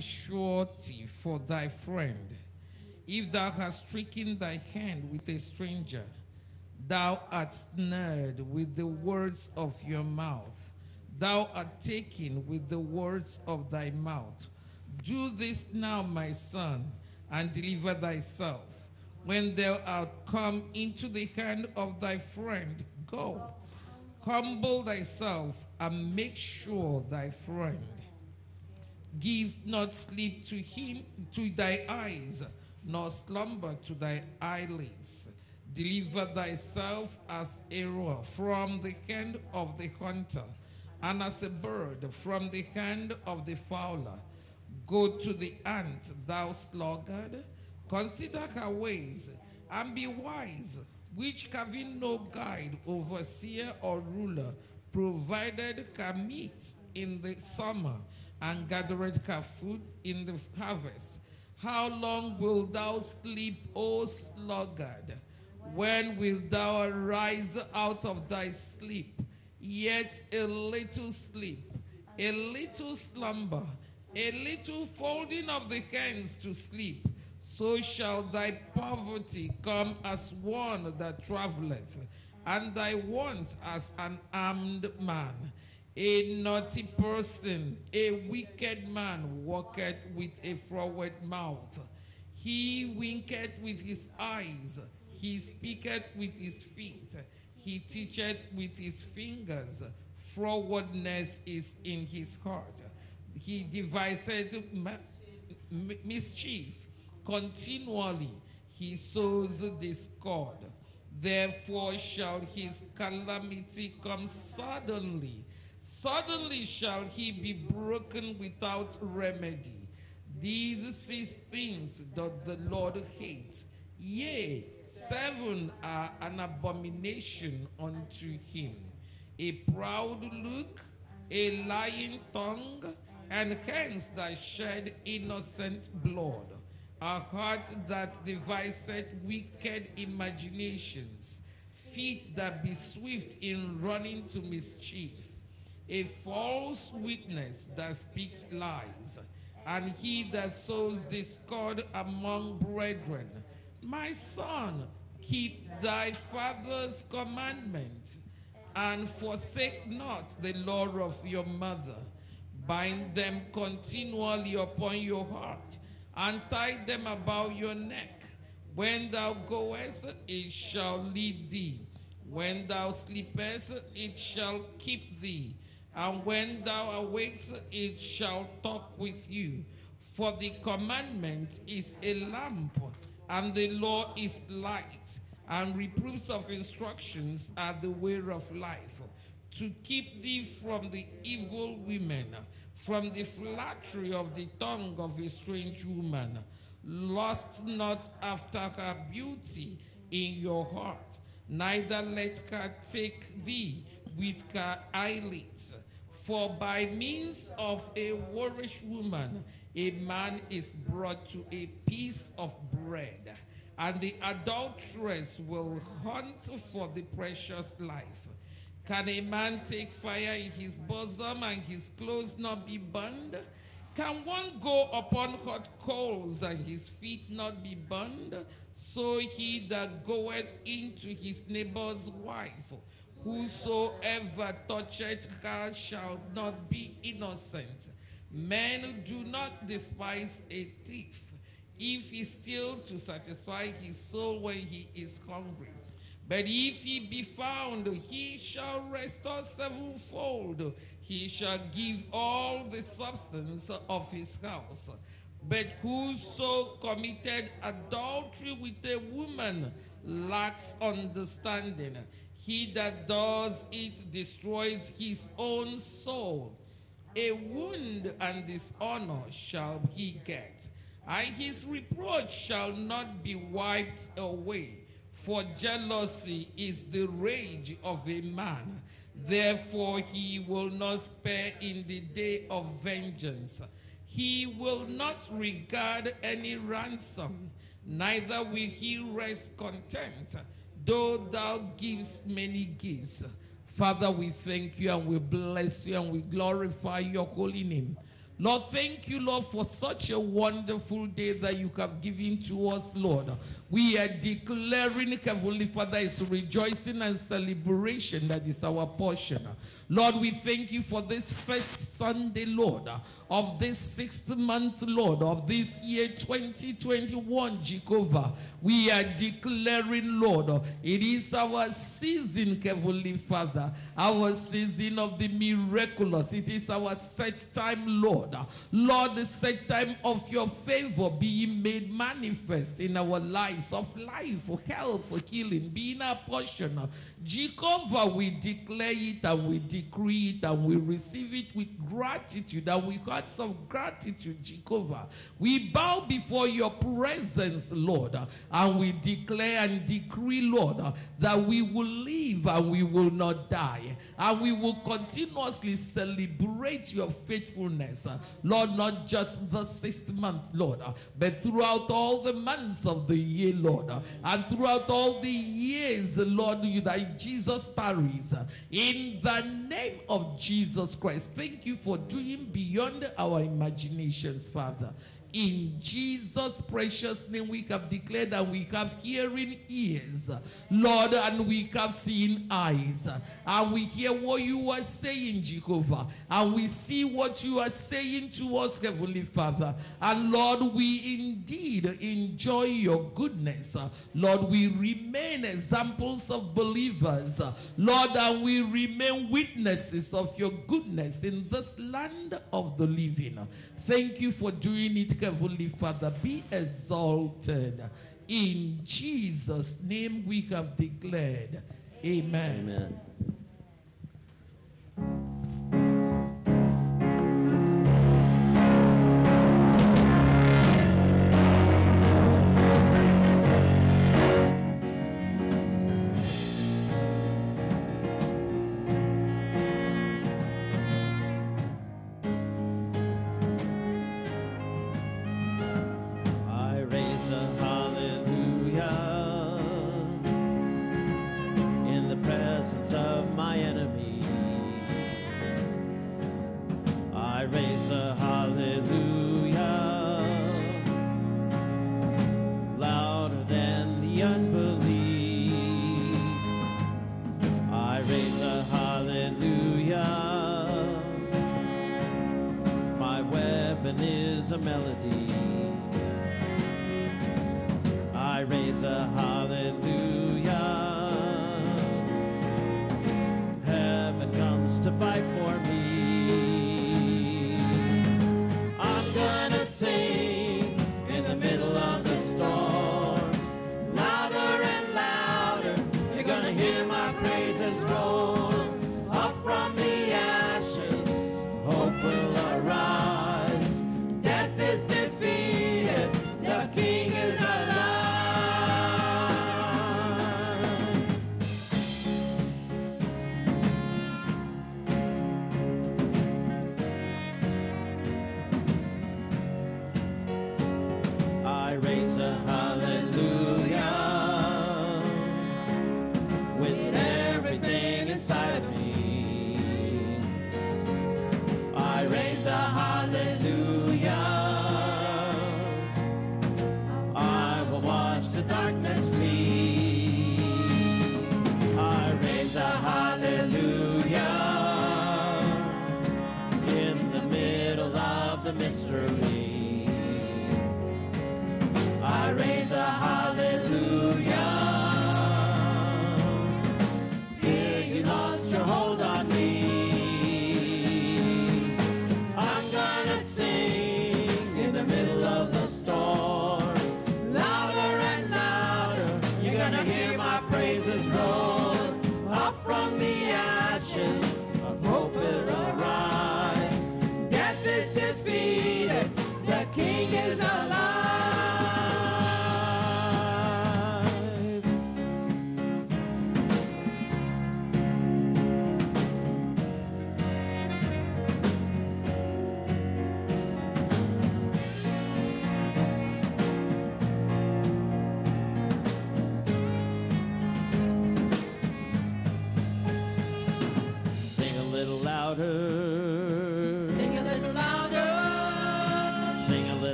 surety for thy friend. If thou hast stricken thy hand with a stranger, thou art snared with the words of your mouth. Thou art taken with the words of thy mouth. Do this now, my son, and deliver thyself. When thou art come into the hand of thy friend, go. Humble thyself and make sure thy friend. Give not sleep to him to thy eyes, nor slumber to thy eyelids. Deliver thyself as a roe from the hand of the hunter, and as a bird from the hand of the fowler. Go to the ant, thou sluggard, consider her ways, and be wise, which having no guide, overseer, or ruler, provided her meat in the summer, and gathered her food in the harvest. How long wilt thou sleep, O sluggard? When wilt thou arise out of thy sleep? Yet a little sleep, a little slumber, a little folding of the hands to sleep. So shall thy poverty come as one that traveleth, and thy want as an armed man. A naughty person, a wicked man, walketh with a froward mouth. He winketh with his eyes, he speaketh with his feet, he teacheth with his fingers. Frowardness is in his heart. He deviseth mischief continually. He sows discord. Therefore shall his calamity come suddenly. Suddenly shall he be broken without remedy. These six things doth the Lord hate. Yea, seven are an abomination unto him a proud look, a lying tongue, and hands that shed innocent blood, a heart that deviseth wicked imaginations, feet that be swift in running to mischief, a false witness that speaks lies, and he that sows discord among brethren. My son, keep thy father's commandment and forsake not the law of your mother. Bind them continually upon your heart, and tie them about your neck. When thou goest, it shall lead thee. When thou sleepest, it shall keep thee. And when thou awakest, it shall talk with you. For the commandment is a lamp, and the law is light and reproofs of instructions are the way of life, to keep thee from the evil women, from the flattery of the tongue of a strange woman. Lust not after her beauty in your heart, neither let her take thee with her eyelids. For by means of a whorish woman, a man is brought to a piece of bread and the adulteress will hunt for the precious life. Can a man take fire in his bosom and his clothes not be burned? Can one go upon hot coals and his feet not be burned? So he that goeth into his neighbor's wife, whosoever toucheth her shall not be innocent. Men do not despise a thief if he steal to satisfy his soul when he is hungry. But if he be found, he shall restore sevenfold. He shall give all the substance of his house. But whoso committed adultery with a woman lacks understanding. He that does it destroys his own soul. A wound and dishonor shall he get and his reproach shall not be wiped away. For jealousy is the rage of a man. Therefore, he will not spare in the day of vengeance. He will not regard any ransom, neither will he rest content, though thou givest many gifts. Father, we thank you and we bless you and we glorify your holy name. Lord, thank you, Lord, for such a wonderful day that you have given to us, Lord. We are declaring, Heavenly Father, is rejoicing and celebration that is our portion. Lord, we thank you for this first Sunday, Lord, of this sixth month, Lord, of this year 2021, Jehovah. We are declaring, Lord, it is our season, Heavenly Father, our season of the miraculous. It is our set time, Lord. Lord, the set time of your favor being made manifest in our lives, of life, for health, for healing, being our portion. Jehovah, we declare it and we decree and we receive it with gratitude and with hearts of gratitude, Jehovah. We bow before your presence, Lord, and we declare and decree, Lord, that we will live and we will not die, and we will continuously celebrate your faithfulness, Lord, not just the sixth month, Lord, but throughout all the months of the year, Lord, and throughout all the years, Lord, that Jesus tarries. In the name of Jesus Christ, thank you for doing beyond our imaginations, Father. In Jesus' precious name, we have declared that we have hearing ears, Lord, and we have seeing eyes. And we hear what you are saying, Jehovah. And we see what you are saying to us, Heavenly Father. And Lord, we indeed enjoy your goodness. Lord, we remain examples of believers. Lord, and we remain witnesses of your goodness in this land of the living. Thank you for doing it, Heavenly Father. Be exalted. In Jesus' name we have declared. Amen. Amen.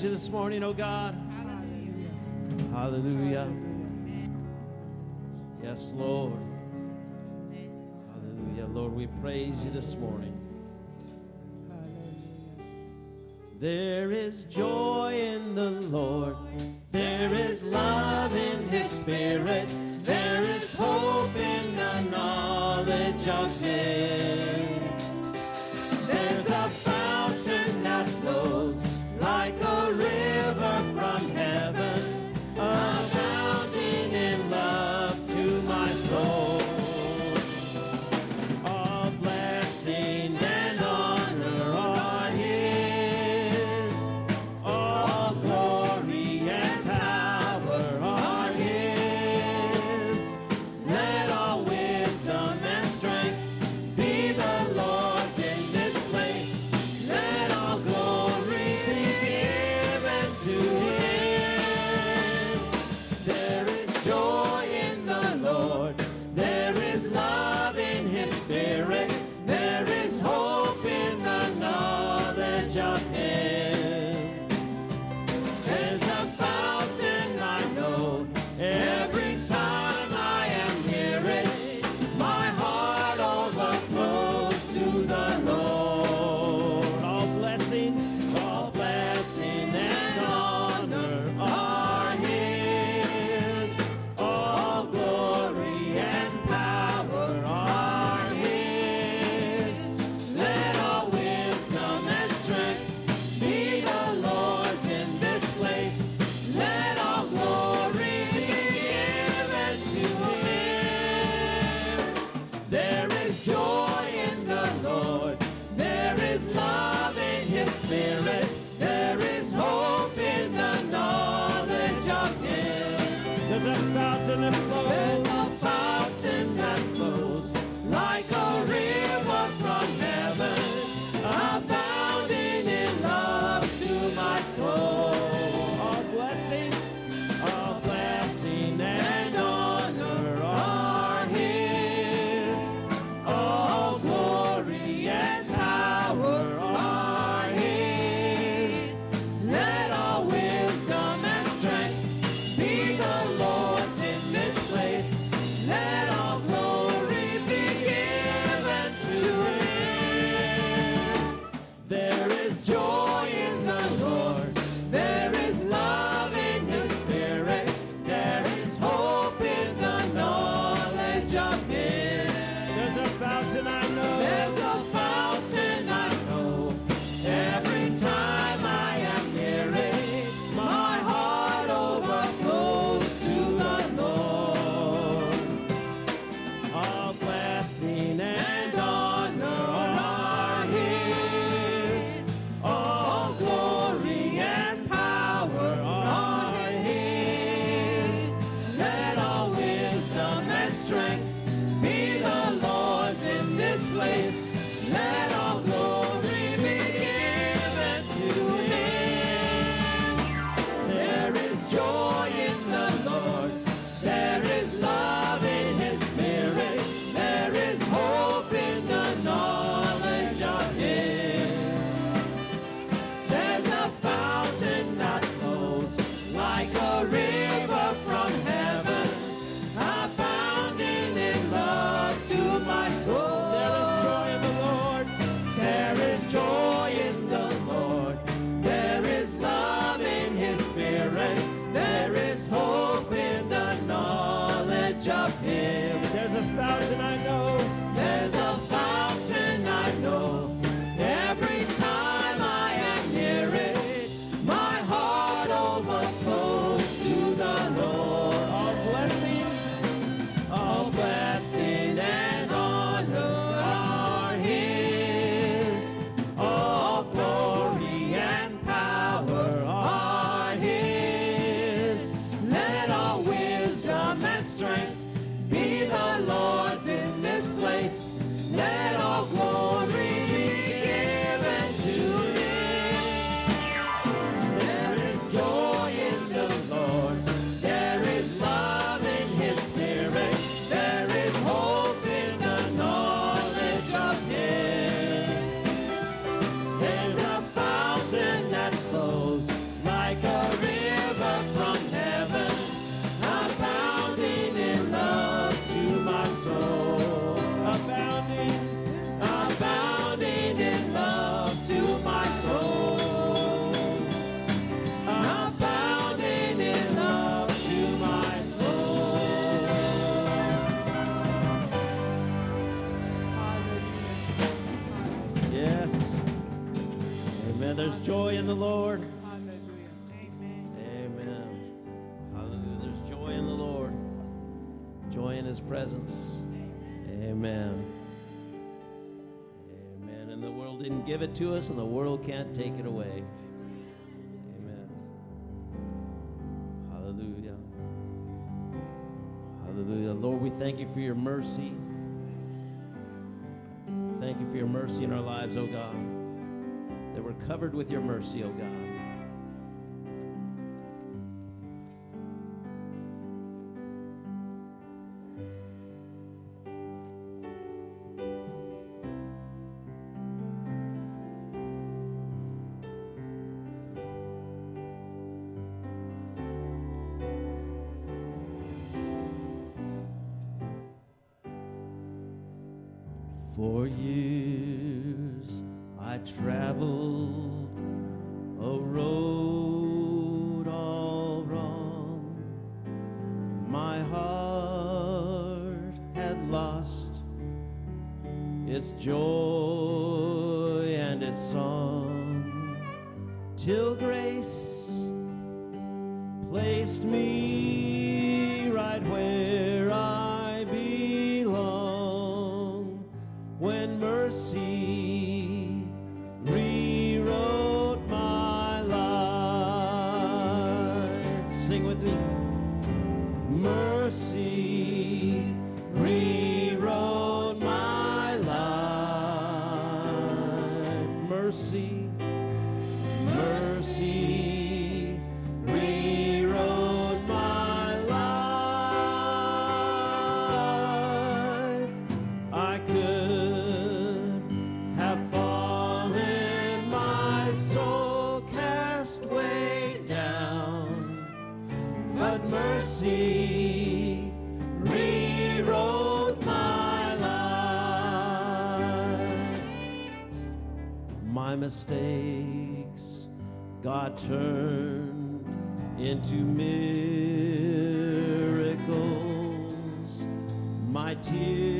praise you this morning, oh God. Hallelujah. Hallelujah. Hallelujah. Yes, Lord. Hallelujah. Lord, we praise you this morning. Hallelujah. There is joy in the Lord. There is love in His Spirit. There is hope in the knowledge of Him. give it to us, and the world can't take it away. Amen. Hallelujah. Hallelujah. Lord, we thank you for your mercy. Thank you for your mercy in our lives, O oh God. That we're covered with your mercy, O oh God. mistakes got turned into miracles. My tears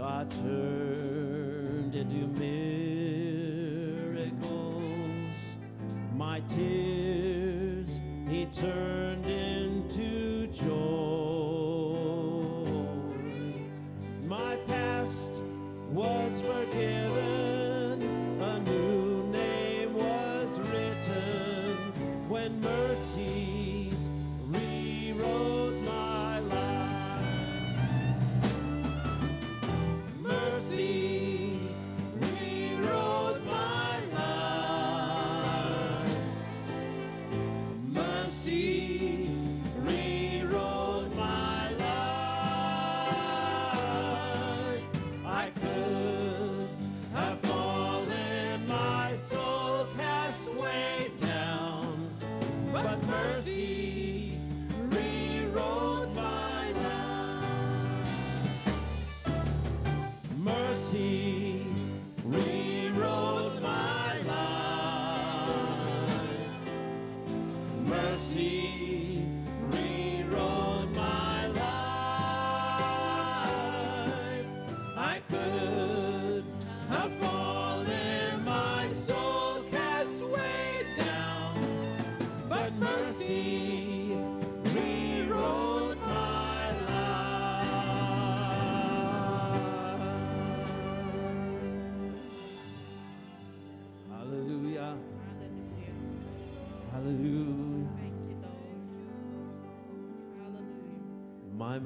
God turned into miracles my tears.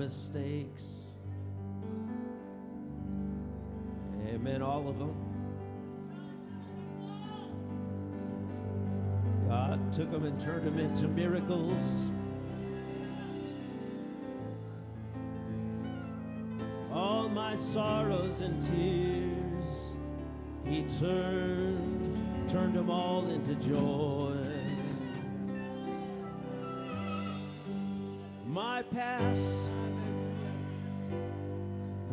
Mistakes. Amen, all of them. God took them and turned them into miracles. All my sorrows and tears, He turned, turned them all into joy. My past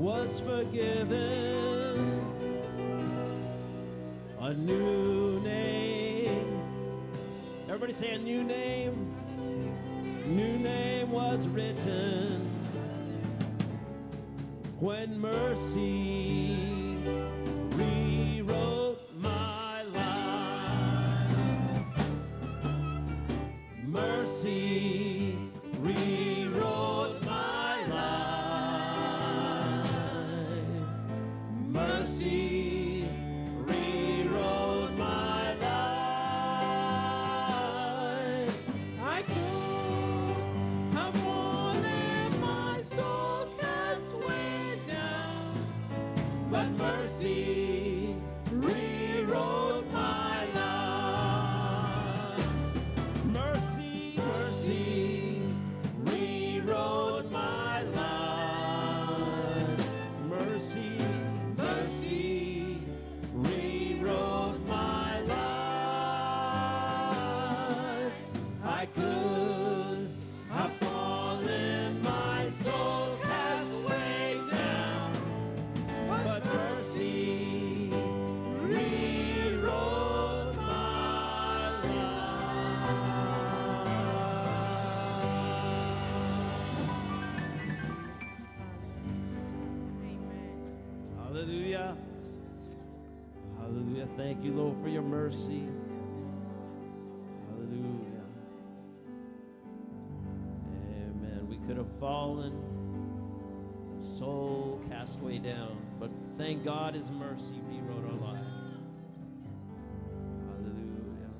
was forgiven. A new name. Everybody say a new name. New name was written when mercy mercy. Hallelujah. Amen. We could have fallen, soul cast way down, but thank God his mercy rewrote our lives. Hallelujah.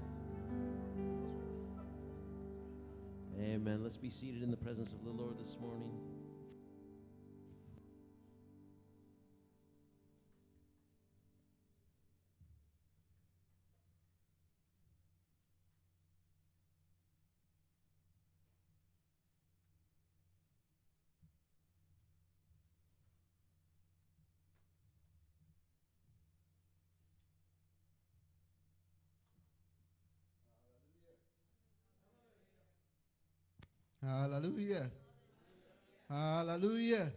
Amen. Let's be seated in the presence of the Lord this morning. Hallelujah. Hallelujah.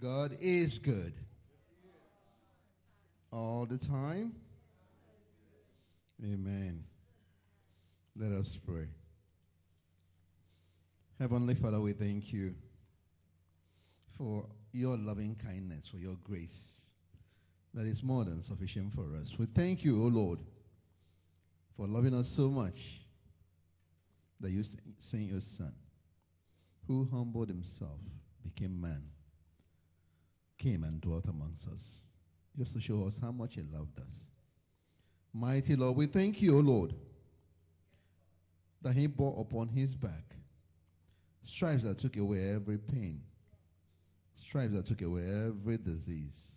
God is good. All the time. Amen. Let us pray. Heavenly Father, we thank you for your loving kindness, for your grace that is more than sufficient for us. We thank you, O Lord, for loving us so much that you sent your Son, who humbled himself, became man, came and dwelt amongst us, just to show us how much he loved us. Mighty Lord, we thank you, O Lord, that he bore upon his back stripes that took away every pain, stripes that took away every disease,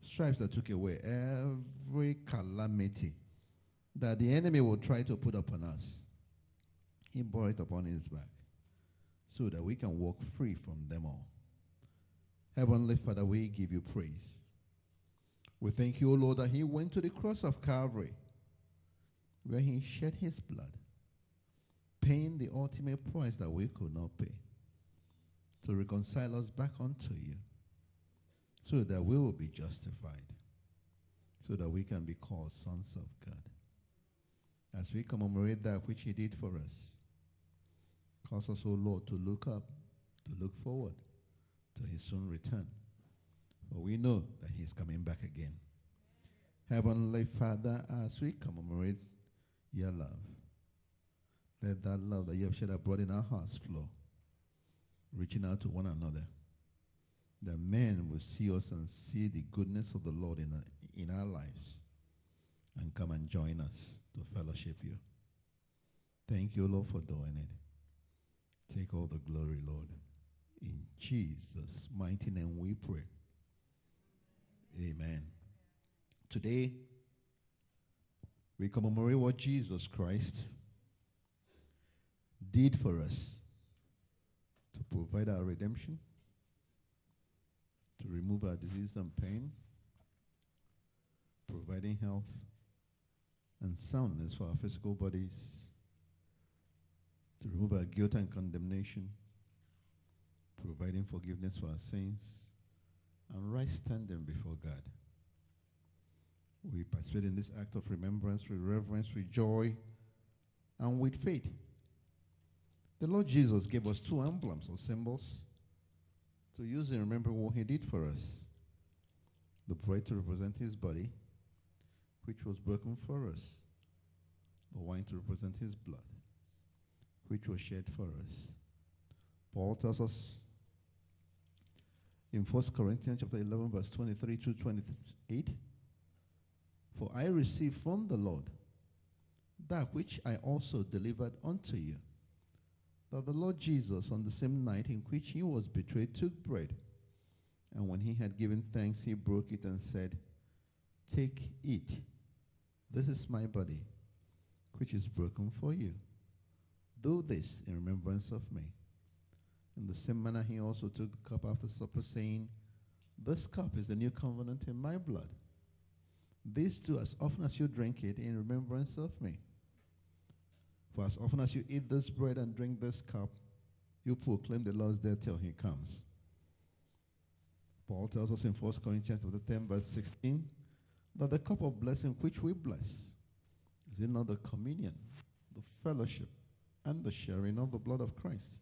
stripes that took away every calamity that the enemy will try to put upon us. He bore it upon his back so that we can walk free from them all. Heavenly Father, we give you praise. We thank you, O Lord, that he went to the cross of Calvary where he shed his blood, paying the ultimate price that we could not pay to reconcile us back unto you so that we will be justified, so that we can be called sons of God. As we commemorate that which he did for us, cause us, O Lord, to look up, to look forward to his soon return. For we know that he is coming back again. Heavenly Father, as we commemorate your love, let that love that you have shed abroad in our hearts flow, reaching out to one another. That men will see us and see the goodness of the Lord in in our lives and come and join us to fellowship you. Thank you, Lord, for doing it. Take all the glory, Lord. In Jesus' mighty name we pray. Amen. Today, we commemorate what Jesus Christ did for us to provide our redemption, to remove our disease and pain, providing health and soundness for our physical bodies, to remove our guilt and condemnation, providing forgiveness for our sins, and right standing before God. We participate in this act of remembrance with reverence, with joy, and with faith. The Lord Jesus gave us two emblems or symbols to use in remembering what He did for us the bread to represent His body, which was broken for us, the wine to represent His blood, which was shed for us. Paul tells us in 1 Corinthians chapter 11, verse 23 to 28 For I received from the Lord that which I also delivered unto you that the Lord Jesus, on the same night in which he was betrayed, took bread. And when he had given thanks, he broke it and said, Take, eat. This is my body, which is broken for you. Do this in remembrance of me. In the same manner, he also took the cup after supper, saying, This cup is the new covenant in my blood. This too, as often as you drink it, in remembrance of me. For as often as you eat this bread and drink this cup, you proclaim the Lord's death till he comes. Paul tells us in 1 Corinthians 10, verse 16, that the cup of blessing which we bless is it not the communion, the fellowship, and the sharing of the blood of Christ?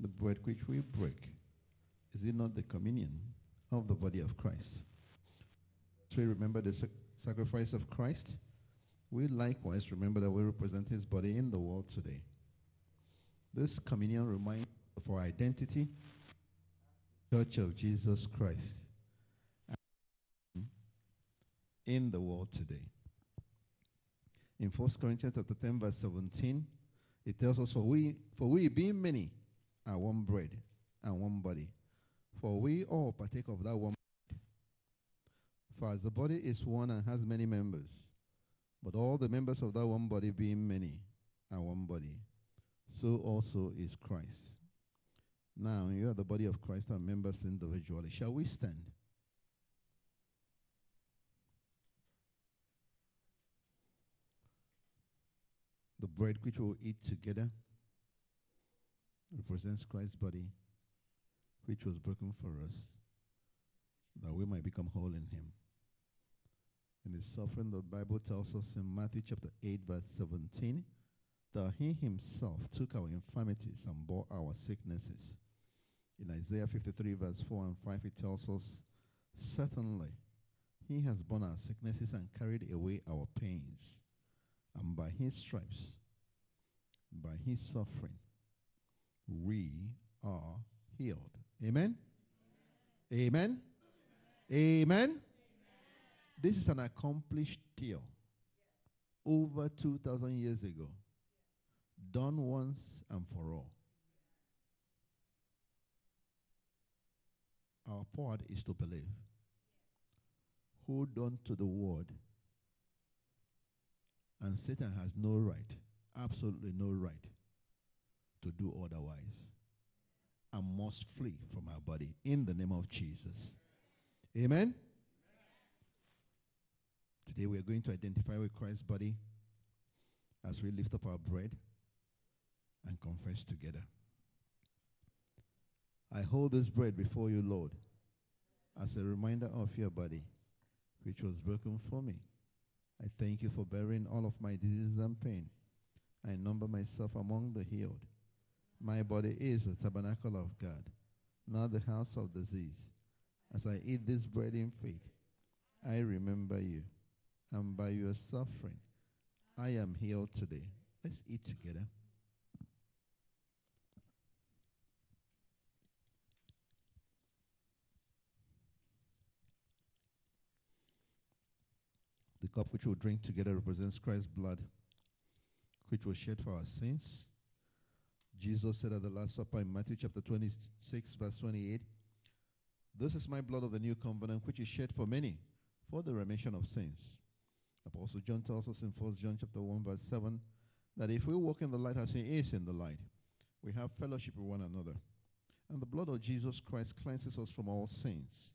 The bread which we break, is it not the communion of the body of Christ? So we remember the sacrifice of Christ we likewise remember that we represent his body in the world today. This communion reminds of our identity, Church of Jesus Christ, in the world today. In 1 Corinthians chapter 10, verse 17, it tells us, For we, for we being many, are one bread and one body. For we all partake of that one bread. For as the body is one and has many members, but all the members of that one body, being many, are one body. So also is Christ. Now, you are the body of Christ and members individually. Shall we stand? Bread which we will eat together represents Christ's body, which was broken for us, that we might become whole in Him. In his suffering, the Bible tells us in Matthew chapter 8, verse 17, that he himself took our infirmities and bore our sicknesses. In Isaiah 53, verse 4 and 5, it tells us, Certainly, he has borne our sicknesses and carried away our pains. And by his stripes, by his suffering, we are healed. Amen? Amen? Amen? This is an accomplished deal over 2,000 years ago, done once and for all. Our part is to believe. Hold on to the word. And Satan has no right, absolutely no right, to do otherwise. And must flee from our body in the name of Jesus. Amen. Today we are going to identify with Christ's body as we lift up our bread and confess together. I hold this bread before you, Lord, as a reminder of your body, which was broken for me. I thank you for bearing all of my diseases and pain. I number myself among the healed. My body is the tabernacle of God, not the house of disease. As I eat this bread in faith, I remember you and by your suffering, I am healed today. Let's eat together. The cup which we'll drink together represents Christ's blood, which was shed for our sins. Jesus said at the Last Supper in Matthew chapter 26, verse 28, This is my blood of the new covenant, which is shed for many for the remission of sins. Apostle John tells us in 1 John chapter 1, verse 7, that if we walk in the light as he is in the light, we have fellowship with one another. And the blood of Jesus Christ cleanses us from all sins.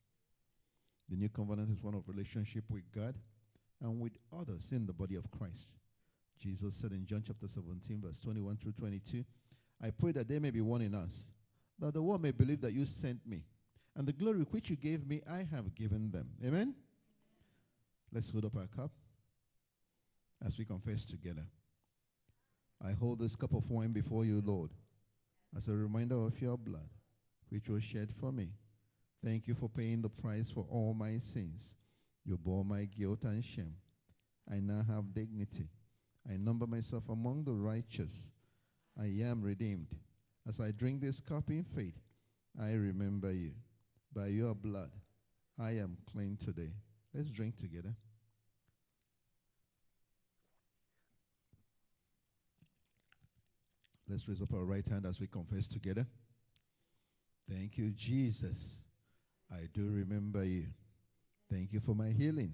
The new covenant is one of relationship with God and with others in the body of Christ. Jesus said in John chapter 17, verse 21 through 22, I pray that they may be one in us, that the world may believe that you sent me. And the glory which you gave me, I have given them. Amen? Let's hold up our cup as we confess together. I hold this cup of wine before you, Lord, as a reminder of your blood, which was shed for me. Thank you for paying the price for all my sins. You bore my guilt and shame. I now have dignity. I number myself among the righteous. I am redeemed. As I drink this cup in faith, I remember you. By your blood, I am clean today. Let's drink together. Let's raise up our right hand as we confess together. Thank you, Jesus. I do remember you. Thank you for my healing.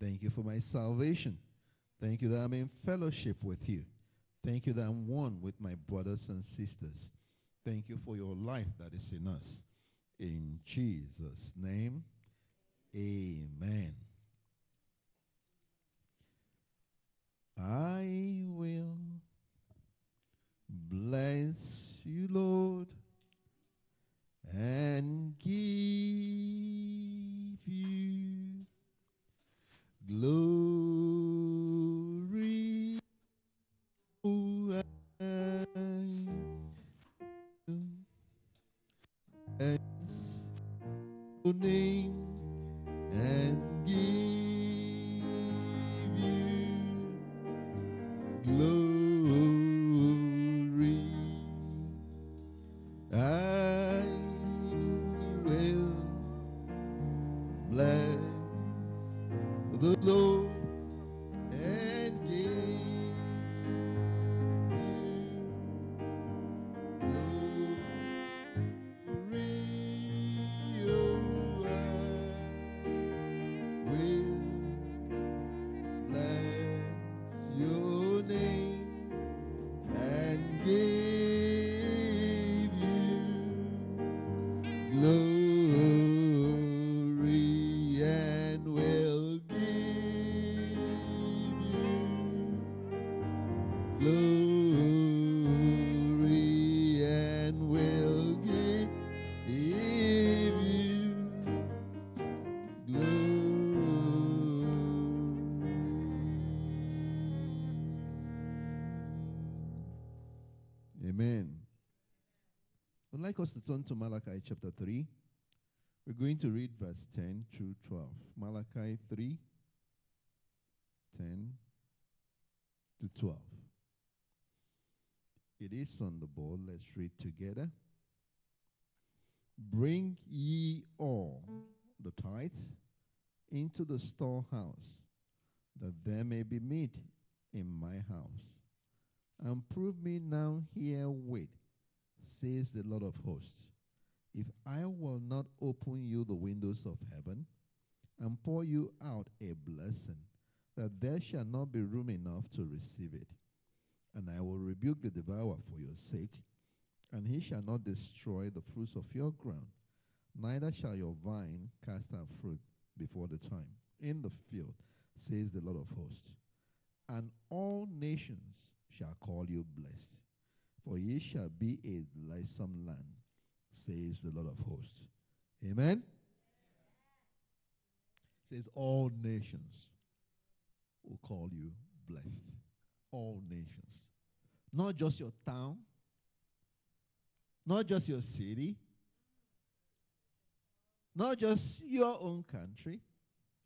Thank you for my salvation. Thank you that I'm in fellowship with you. Thank you that I'm one with my brothers and sisters. Thank you for your life that is in us. In Jesus' name, amen. I will bless you, Lord, and give you glory. Name like us to turn to Malachi chapter 3. We're going to read verse 10 through 12. Malachi 3, 10 to 12. It is on the board. Let's read together. Bring ye all the tithes into the storehouse, that there may be meat in my house. And prove me now herewith, says the Lord of hosts, if I will not open you the windows of heaven and pour you out a blessing, that there shall not be room enough to receive it. And I will rebuke the devourer for your sake, and he shall not destroy the fruits of your ground, neither shall your vine cast out fruit before the time in the field, says the Lord of hosts. And all nations shall call you blessed, for ye shall be a delightsome land, says the Lord of hosts. Amen. Says all nations will call you blessed. All nations. Not just your town, not just your city, not just your own country,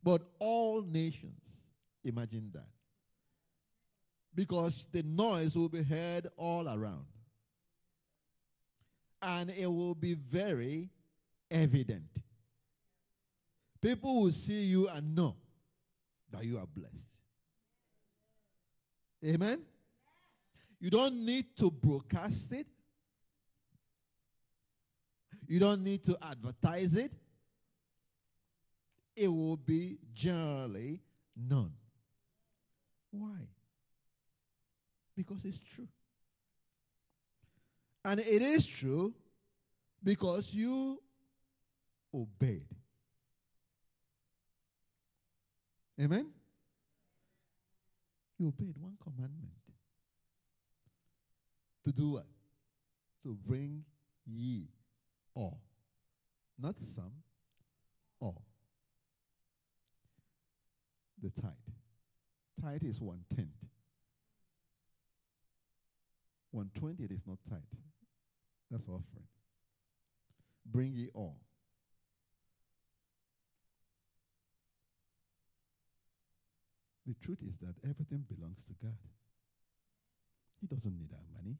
but all nations. Imagine that. Because the noise will be heard all around. And it will be very evident. People will see you and know that you are blessed. Amen? You don't need to broadcast it. You don't need to advertise it. It will be generally known. Why? Because it's true. And it is true because you obeyed. Amen? You obeyed one commandment. To do what? To bring ye all. Not some, all. The tithe. Tithe is one tenth. One twentieth is not tithe. That's offering. Bring ye all. The truth is that everything belongs to God. He doesn't need our money.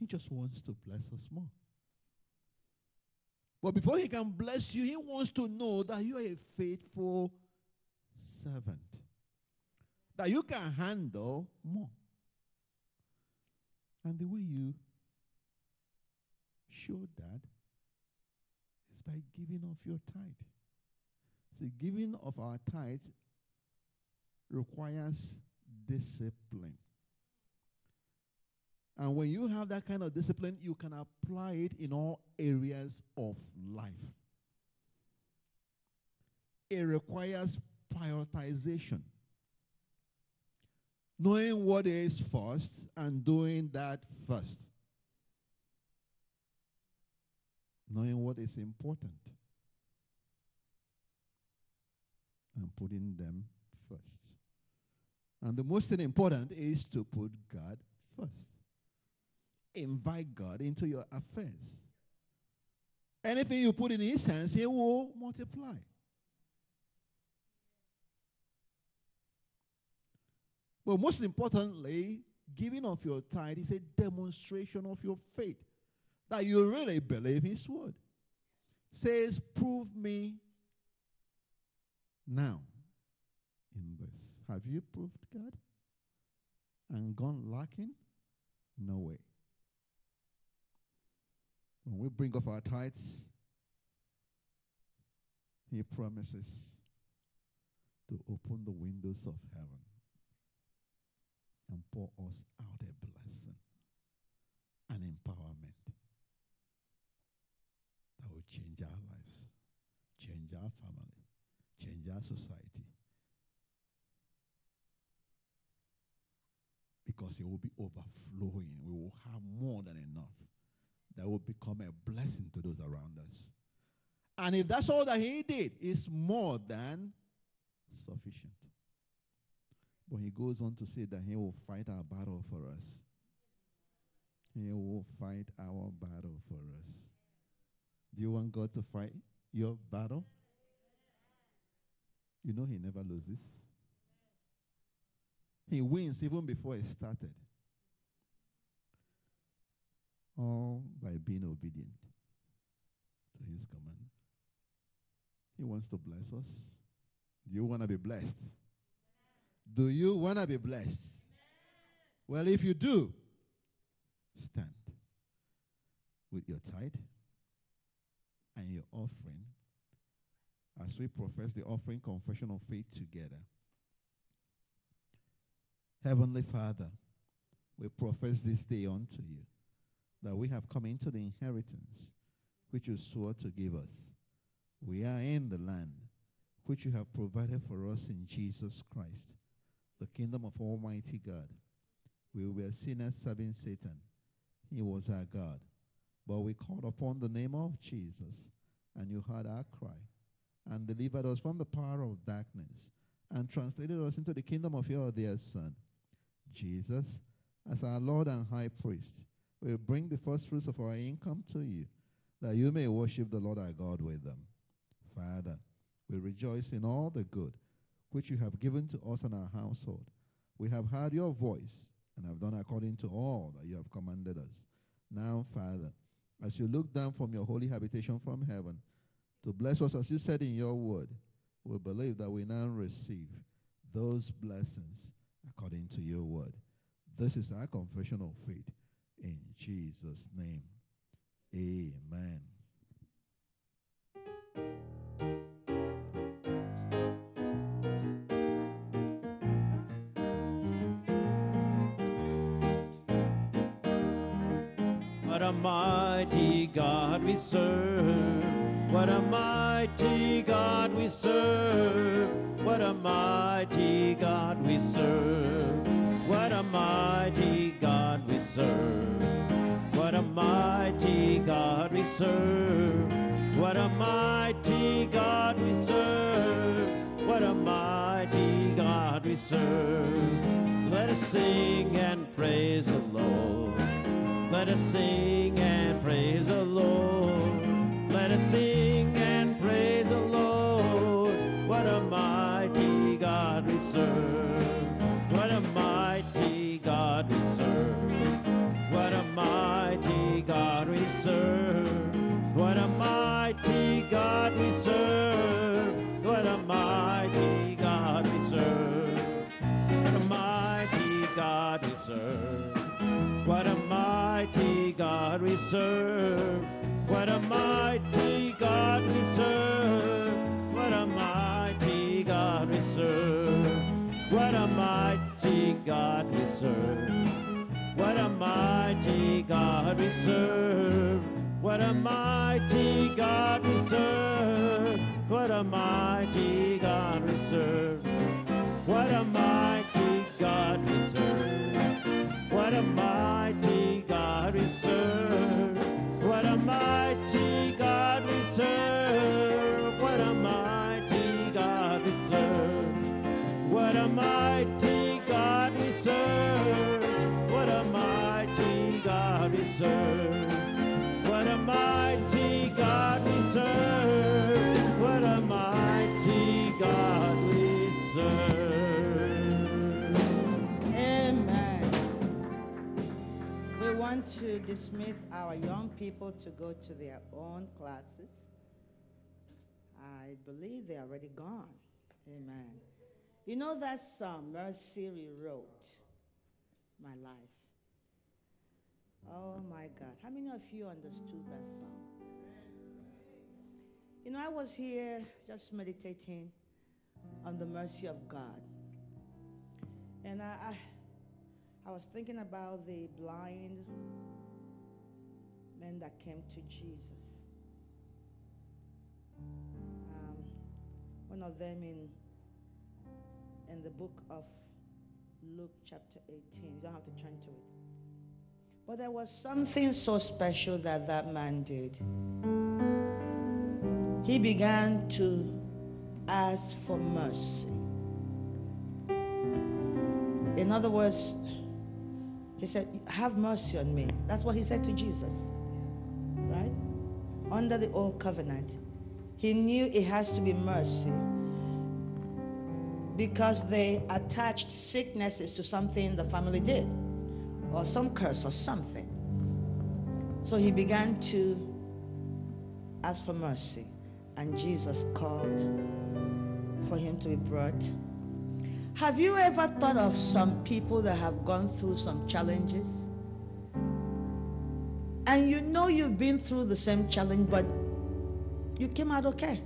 He just wants to bless us more. But before he can bless you, he wants to know that you are a faithful servant, that you can handle more. And the way you show that is by giving of your tithe. See, giving of our tithe requires discipline. And when you have that kind of discipline, you can apply it in all areas of life. It requires prioritization. Knowing what is first and doing that first. Knowing what is important and putting them first. And the most important is to put God first invite God into your affairs. Anything you put in His hands, He will multiply. But most importantly, giving of your tithe is a demonstration of your faith that you really believe His word. Says, prove me now in this. Have you proved God and gone lacking? No way. When we bring off our tithes, He promises to open the windows of heaven and pour us out a blessing, an empowerment that will change our lives, change our family, change our society. Because it will be overflowing. We will have more than enough that will become a blessing to those around us. And if that's all that he did, it's more than sufficient. But he goes on to say that he will fight our battle for us. He will fight our battle for us. Do you want God to fight your battle? You know he never loses. He wins even before it started all by being obedient to his command. He wants to bless us. Do you want to be blessed? Do you want to be blessed? Well, if you do, stand with your tithe and your offering as we profess the offering confession of faith together. Heavenly Father, we profess this day unto you that we have come into the inheritance which you swore to give us. We are in the land which you have provided for us in Jesus Christ, the kingdom of Almighty God. We were sinners serving Satan. He was our God. But we called upon the name of Jesus, and you heard our cry, and delivered us from the power of darkness, and translated us into the kingdom of your dear Son, Jesus, as our Lord and High Priest we bring the first fruits of our income to you, that you may worship the Lord our God with them. Father, we rejoice in all the good which you have given to us and our household. We have heard your voice and have done according to all that you have commanded us. Now, Father, as you look down from your holy habitation from heaven to bless us as you said in your word, we believe that we now receive those blessings according to your word. This is our confession of faith in Jesus' name. Amen. A mighty God we serve. What a mighty God we serve. What a mighty God we serve. What a mighty God we serve. What a mighty God we serve. What a mighty God we serve. What a mighty God we serve. Let us sing and praise the Lord. Let us sing and praise the Lord. Let us sing and praise the Lord. What a mighty God we serve. What a mighty God we serve. What a mighty God we serve. What a mighty God we serve. What a mighty God we serve. What a mighty God we serve. God we serve. What a mighty God we serve. What a mighty God we serve. What a mighty God we serve. What a mighty God we serve. What a mighty God we serve. What a mighty God we serve. What a mighty God to dismiss our young people to go to their own classes. I believe they're already gone. Amen. You know that song Mercy rewrote my life. Oh my God. How many of you understood that song? You know, I was here just meditating on the mercy of God. And I, I, I was thinking about the blind men that came to Jesus. Um, one of them in, in the book of Luke, chapter 18. You don't have to turn to it. But there was something so special that that man did. He began to ask for mercy. In other words, he said, Have mercy on me. That's what he said to Jesus. Right? Under the old covenant, he knew it has to be mercy because they attached sicknesses to something the family did or some curse or something. So he began to ask for mercy, and Jesus called for him to be brought. Have you ever thought of some people that have gone through some challenges? And you know you've been through the same challenge, but you came out okay.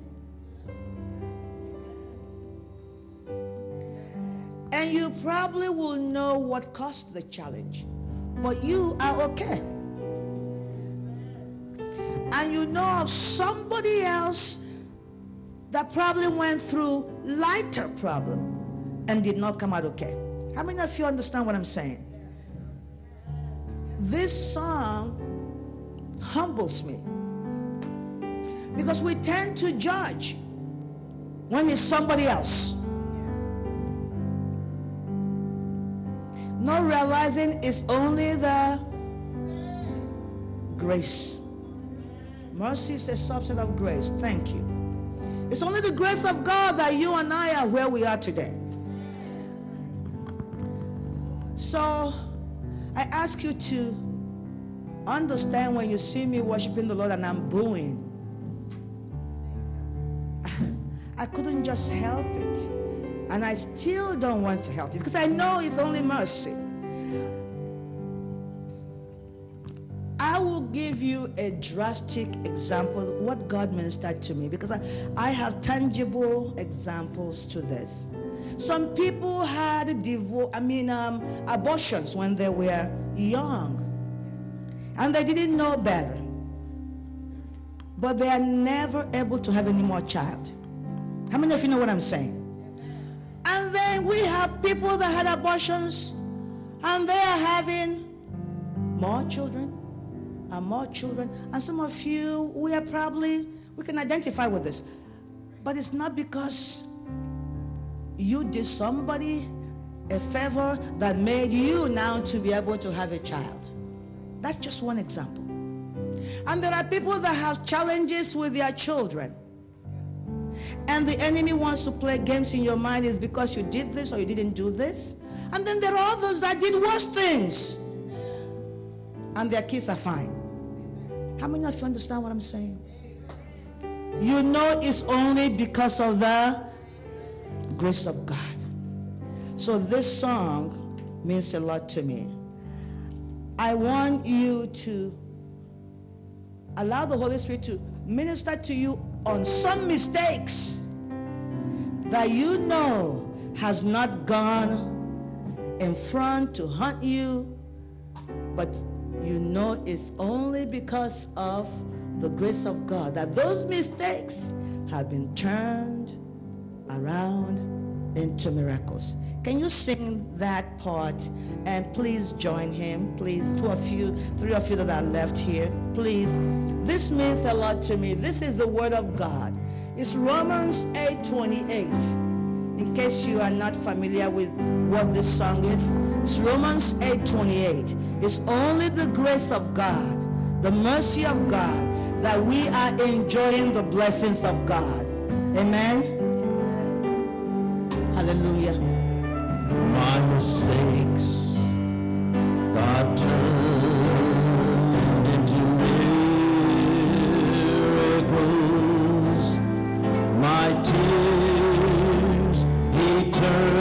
And you probably will know what caused the challenge, but you are okay. And you know of somebody else that probably went through lighter problem and did not come out okay. How many of you understand what I'm saying? This song humbles me because we tend to judge when it's somebody else. Not realizing it's only the grace. Mercy is a subset of grace. Thank you. It's only the grace of God that you and I are where we are today. So I ask you to understand when you see me worshiping the Lord and I'm booing. I couldn't just help it. And I still don't want to help you because I know it's only mercy. I will give you a drastic example what God ministered to me because I, I have tangible examples to this. Some people had divo- I mean um, abortions when they were young and they didn't know better. But they are never able to have any more child. How many of you know what I'm saying? And then we have people that had abortions and they are having more children and more children. And some of you, we are probably, we can identify with this. But it's not because you did somebody a favor that made you now to be able to have a child. That's just one example. And there are people that have challenges with their children. And the enemy wants to play games in your mind is because you did this or you didn't do this. And then there are others that did worse things. And their kids are fine. How many of you understand what I'm saying? You know it's only because of the grace of God. So this song means a lot to me. I want you to allow the Holy Spirit to minister to you on some mistakes that you know has not gone in front to hunt you, but you know it's only because of the grace of God that those mistakes have been turned around into miracles. Can you sing that part and please join him? Please, two of you, three of you that are left here, please. This means a lot to me. This is the word of God. It's Romans 8 28. In case you are not familiar with what this song is, it's Romans 8 28. It's only the grace of God, the mercy of God, that we are enjoying the blessings of God. Amen. Hallelujah. my mistakes God turned into miracles. My tears He turned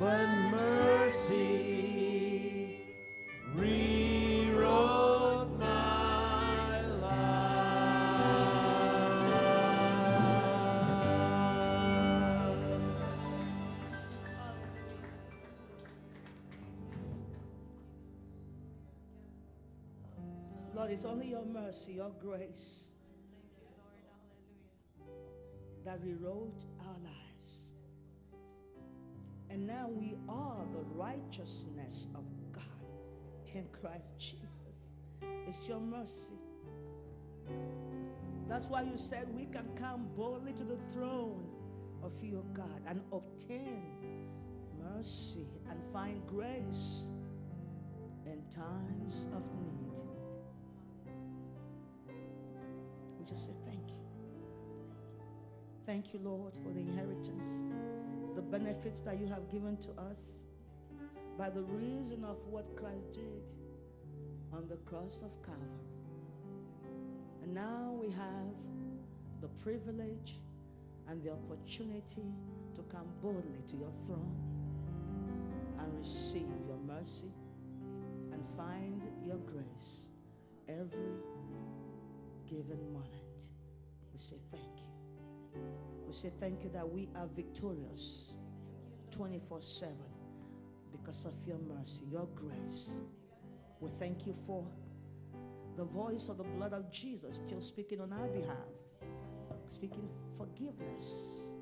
but mercy rewrote my life. Lord, it's only your mercy, your grace that rewrote righteousness of God in Christ Jesus. It's your mercy. That's why you said we can come boldly to the throne of your God and obtain mercy and find grace in times of need. We just say thank you. Thank you, Lord, for the inheritance, the benefits that you have given to us by the reason of what Christ did on the cross of Calvary. And now we have the privilege and the opportunity to come boldly to your throne and receive your mercy and find your grace every given moment. We say thank you. We say thank you that we are victorious 24 7 because of your mercy, your grace. We thank you for the voice of the blood of Jesus still speaking on our behalf, speaking forgiveness,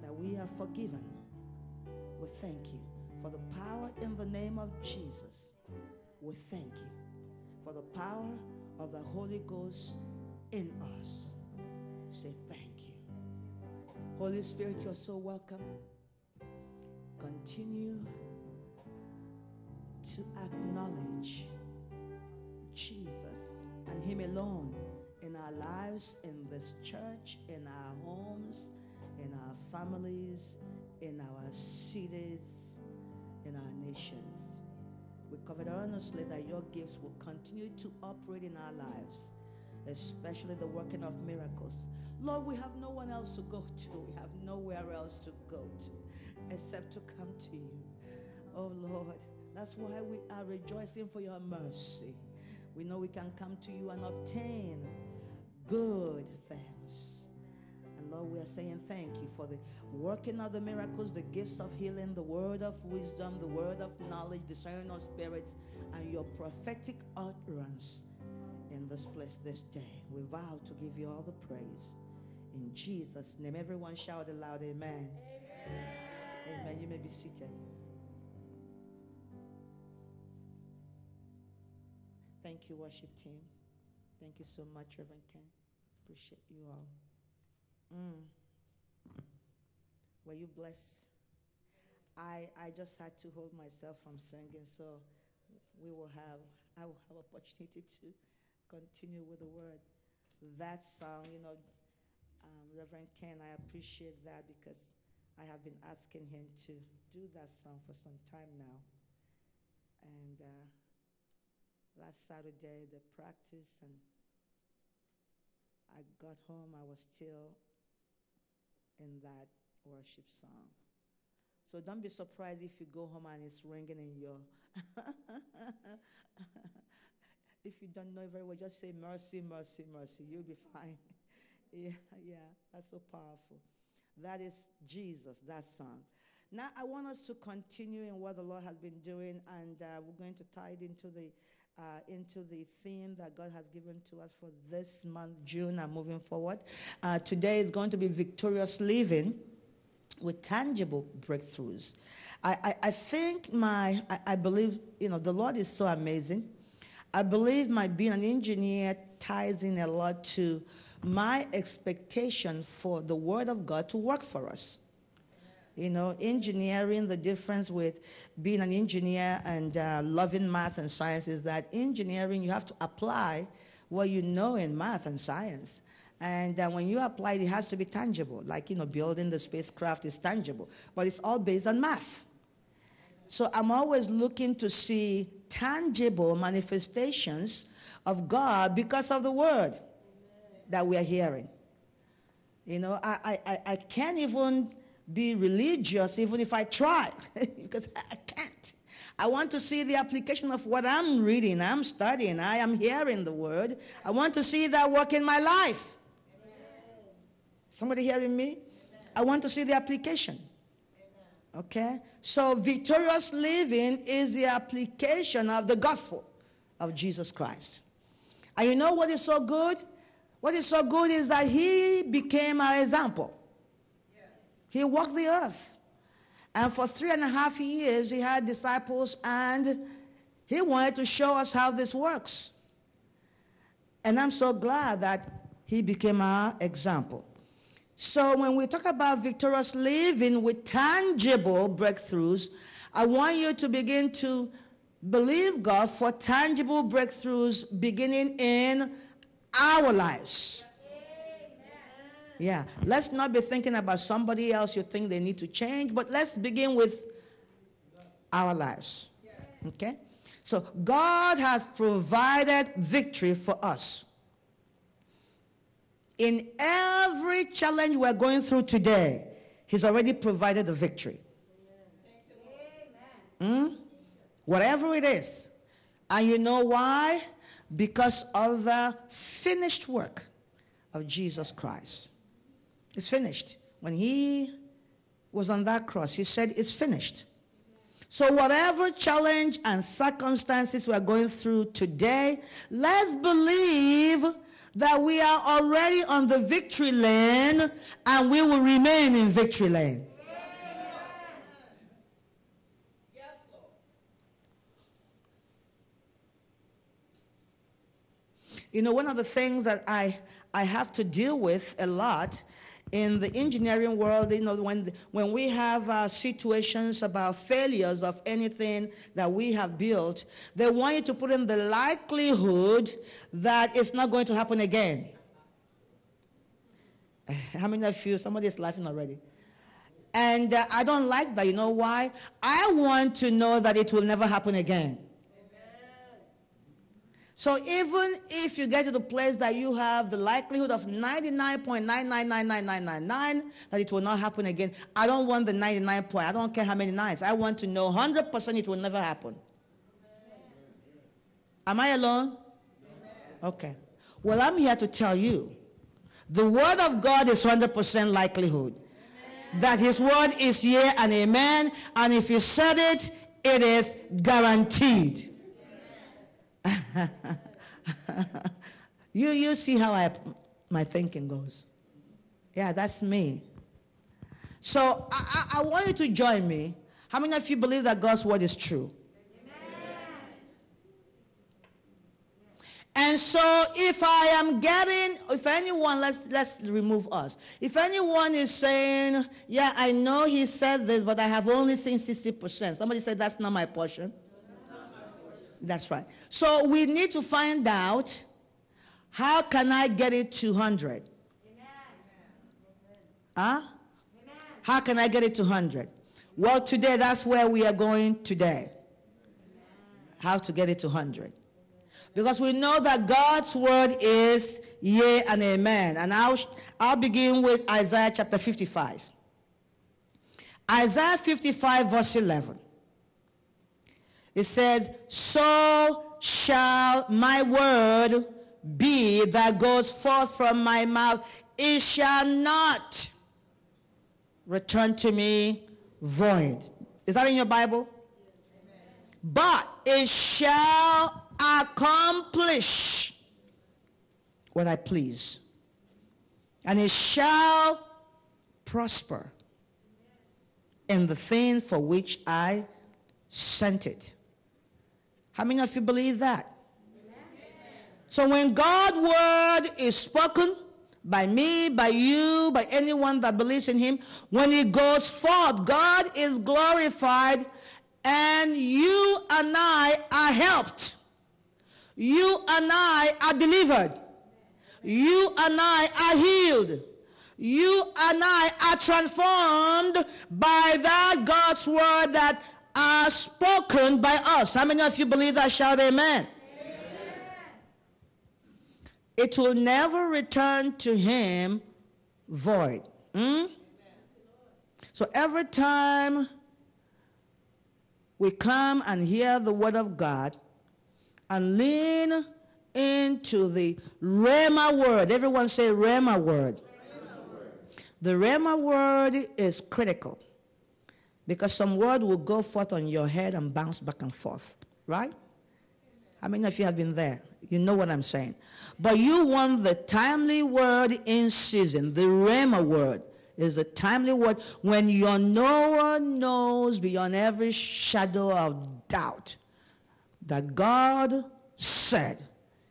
that we are forgiven. We thank you for the power in the name of Jesus. We thank you for the power of the Holy Ghost in us. Say thank you. Holy Spirit, you're so welcome. Continue to acknowledge Jesus and Him alone in our lives, in this church, in our homes, in our families, in our cities, in our nations. We covet earnestly that your gifts will continue to operate in our lives, especially the working of miracles. Lord, we have no one else to go to. We have nowhere else to go to except to come to you. Oh Lord, that's why we are rejoicing for your mercy. We know we can come to you and obtain good things. And Lord, we are saying thank you for the working of the miracles, the gifts of healing, the word of wisdom, the word of knowledge, discerning of spirits, and your prophetic utterance in this place this day. We vow to give you all the praise. In Jesus' name, everyone shout aloud, Amen. Amen. Amen. You may be seated. Thank you, worship team. Thank you so much, Reverend Ken. Appreciate you all. Mm. Were you blessed? I I just had to hold myself from singing, so we will have I will have opportunity to continue with the word. That song, you know, um, Reverend Ken, I appreciate that because I have been asking him to do that song for some time now. And uh, last Saturday, the practice, and I got home, I was still in that worship song. So don't be surprised if you go home and it's ringing in your. if you don't know very well, just say mercy, mercy, mercy. You'll be fine. yeah, yeah, that's so powerful. That is Jesus, that song. Now I want us to continue in what the Lord has been doing, and uh, we're going to tie it into the uh, into the theme that God has given to us for this month, June, and moving forward. Uh, today is going to be victorious living with tangible breakthroughs. I, I, I think my, I, I believe, you know, the Lord is so amazing. I believe my being an engineer ties in a lot to my expectation for the Word of God to work for us. You know, engineering, the difference with being an engineer and uh, loving math and science is that engineering, you have to apply what you know in math and science. And uh, when you apply it, it has to be tangible. Like, you know, building the spacecraft is tangible. But it's all based on math. So I'm always looking to see tangible manifestations of God because of the word that we are hearing. You know, I, I, I can't even be religious even if I try because I can't. I want to see the application of what I'm reading, I'm studying, I am hearing the word. I want to see that work in my life. Somebody hearing me? I want to see the application. Okay? So, victorious living is the application of the gospel of Jesus Christ. And you know what is so good? What is so good is that he became our example. He walked the earth. And for three and a half years, he had disciples, and he wanted to show us how this works. And I'm so glad that he became our example. So, when we talk about victorious living with tangible breakthroughs, I want you to begin to believe God for tangible breakthroughs beginning in our lives. Yeah, let's not be thinking about somebody else you think they need to change, but let's begin with our lives. Okay? So, God has provided victory for us. In every challenge we're going through today, He's already provided the victory. Mm? Whatever it is. And you know why? Because of the finished work of Jesus Christ. It's finished. When he was on that cross, he said, It's finished. So, whatever challenge and circumstances we're going through today, let's believe that we are already on the victory lane and we will remain in victory lane. You know, one of the things that I, I have to deal with a lot in the engineering world, you know, when, when we have uh, situations about failures of anything that we have built, they want you to put in the likelihood that it's not going to happen again. How many of you, somebody is laughing already? And uh, I don't like that. You know why? I want to know that it will never happen again. So even if you get to the place that you have the likelihood of 99.9999999 that it will not happen again, I don't want the 99 point. I don't care how many nines. I want to know 100% it will never happen. Am I alone? Okay. Well, I'm here to tell you the word of God is 100% likelihood. That his word is yea and amen. And if he said it, it is guaranteed. you, you see how I, my thinking goes. Yeah, that's me. So I, I, I want you to join me. How many of you believe that God's word is true? And so if I am getting, if anyone, let's let's remove us. If anyone is saying, yeah, I know he said this, but I have only seen 60%. Somebody said that's not my portion. That's right. So we need to find out how can I get it to 100? Huh? How can I get it to 100? Well, today that's where we are going today. How to get it to 100. Because we know that God's word is yea and amen. And I'll, I'll begin with Isaiah chapter 55. Isaiah 55, verse 11. It says, So shall my word be that goes forth from my mouth. It shall not return to me void. Is that in your Bible? But it shall accomplish what I please. And it shall prosper in the thing for which I sent it. How many of you believe that? So when God's word is spoken by me, by you, by anyone that believes in him, when it goes forth, God is glorified and you and I are helped. You and I are delivered. You and I are healed. You and I are transformed by that God's word that are spoken by us. How many of you believe that? Shout amen. amen. It will never return to him void. Hmm? So every time we come and hear the word of God and lean into the Rhema word, everyone say Rhema word. The Rhema word is critical because some word will go forth on your head and bounce back and forth, right? How many of you have been there? You know what I'm saying. But you want the timely word in season. The Rhema word is a timely word when your knower knows beyond every shadow of doubt that God said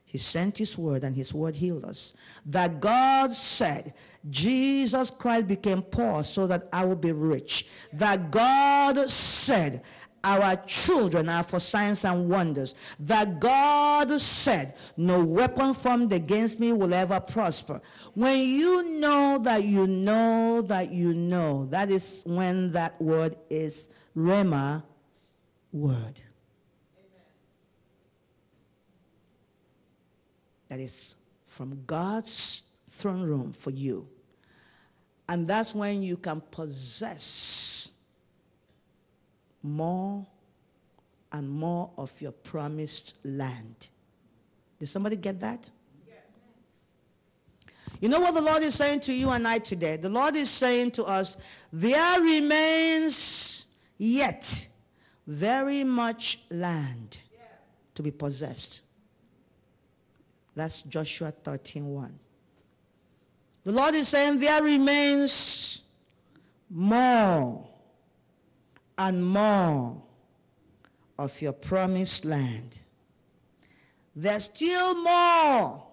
he sent his word and his word healed us. That God said, Jesus Christ became poor so that I will be rich. That God said, our children are for signs and wonders. That God said, No weapon formed against me will ever prosper. When you know that you know that you know, that is when that word is Rhema word. that is from God's throne room for you. And that's when you can possess more and more of your promised land. Did somebody get that? You know what the Lord is saying to you and I today? The Lord is saying to us, there remains yet very much land to be possessed. That's Joshua 13 1. The Lord is saying there remains more and more of your promised land. There's still more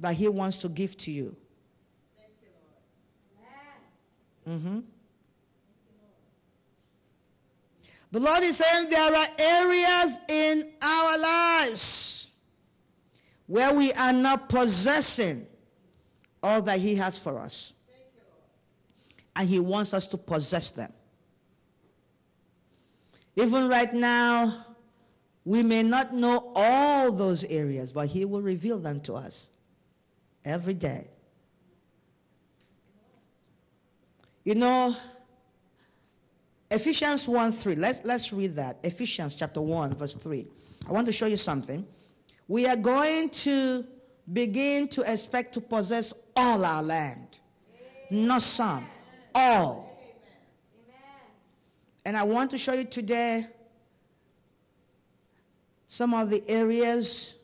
that He wants to give to you. Mm-hmm. The Lord is saying there are areas in our lives where we are not possessing all that He has for us. And He wants us to possess them. Even right now, we may not know all those areas, but He will reveal them to us every day. You know, Ephesians 1 3. Let's, let's read that. Ephesians chapter 1, verse 3. I want to show you something we are going to begin to expect to possess all our land, not some, all. And I want to show you today some of the areas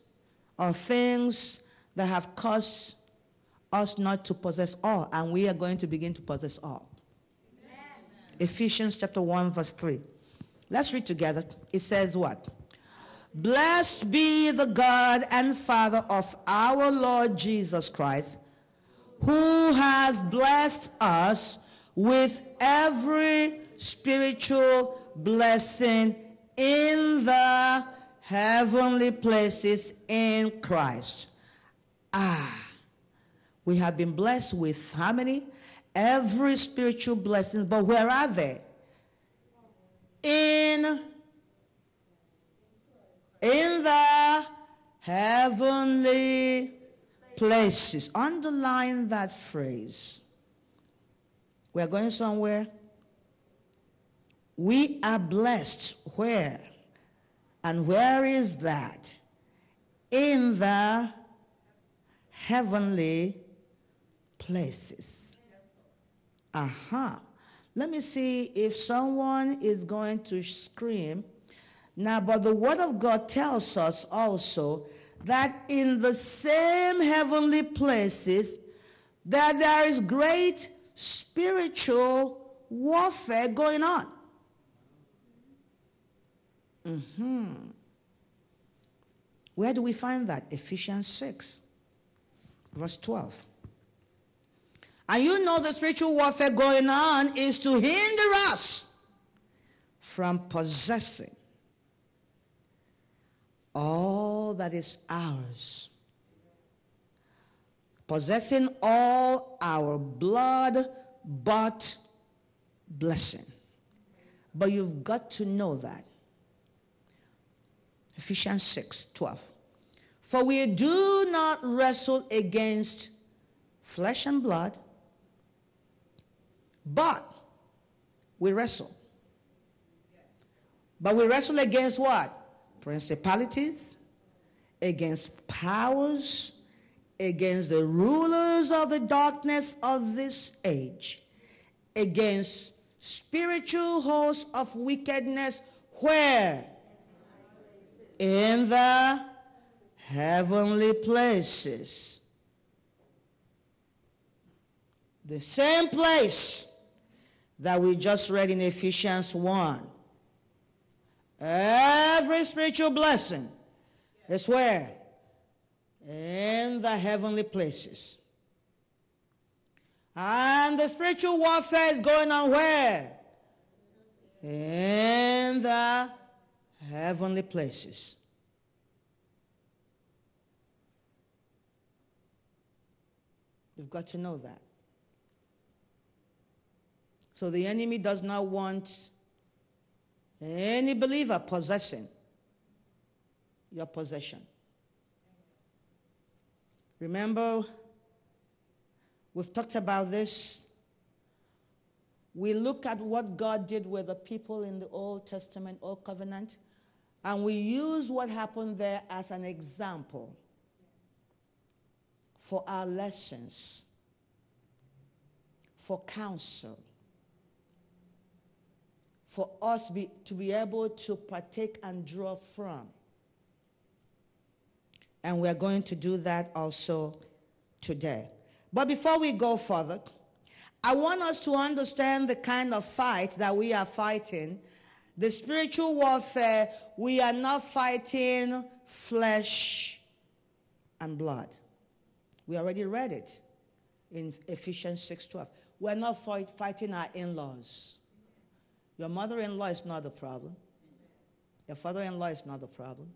or things that have caused us not to possess all, and we are going to begin to possess all. Amen. Ephesians chapter 1, verse 3. Let's read together. It says what? Blessed be the God and Father of our Lord Jesus Christ, who has blessed us with every spiritual blessing in the heavenly places in Christ. Ah, we have been blessed with how many? Every spiritual blessing, but where are they? In in the heavenly places. Underline that phrase. We are going somewhere. We are blessed. Where? And where is that? In the heavenly places. Aha. Uh-huh. Let me see if someone is going to scream now, but the Word of God tells us also that in the same heavenly places that there is great spiritual warfare going on. Mm-hmm. Where do we find that? Ephesians 6, verse 12. And you know the spiritual warfare going on is to hinder us from possessing all that is ours possessing all our blood bought blessing. But you've got to know that. Ephesians 6 12. For we do not wrestle against flesh and blood, but we wrestle. But we wrestle against what? Principalities, against powers, against the rulers of the darkness of this age, against spiritual hosts of wickedness where? In the heavenly places. The same place that we just read in Ephesians 1. Every spiritual blessing is where? In the heavenly places. And the spiritual warfare is going on where? In the heavenly places. You've got to know that. So the enemy does not want any believer possessing your possession. Remember, we've talked about this. We look at what God did with the people in the Old Testament, Old Covenant, and we use what happened there as an example for our lessons, for counsel, for us be, to be able to partake and draw from. And we're going to do that also today. But before we go further, I want us to understand the kind of fight that we are fighting. The spiritual warfare, we are not fighting flesh and blood. We already read it in Ephesians 6:12. We're not fight, fighting our in-laws. Your mother-in-law is not the problem. Your father-in-law is not the problem.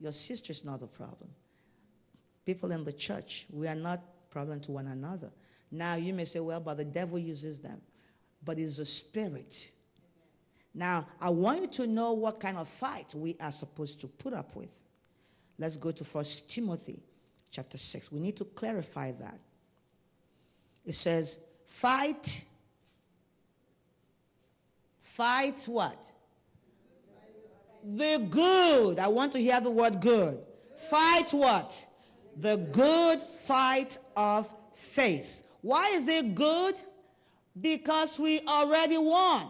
Your sister is not the problem. People in the church, we are not problem to one another. Now you may say, well, but the devil uses them. But it's a spirit. Now, I want you to know what kind of fight we are supposed to put up with. Let's go to First Timothy chapter 6. We need to clarify that. It says, fight. Fight what? The good. I want to hear the word good. Fight what? The good fight of faith. Why is it good? Because we already won.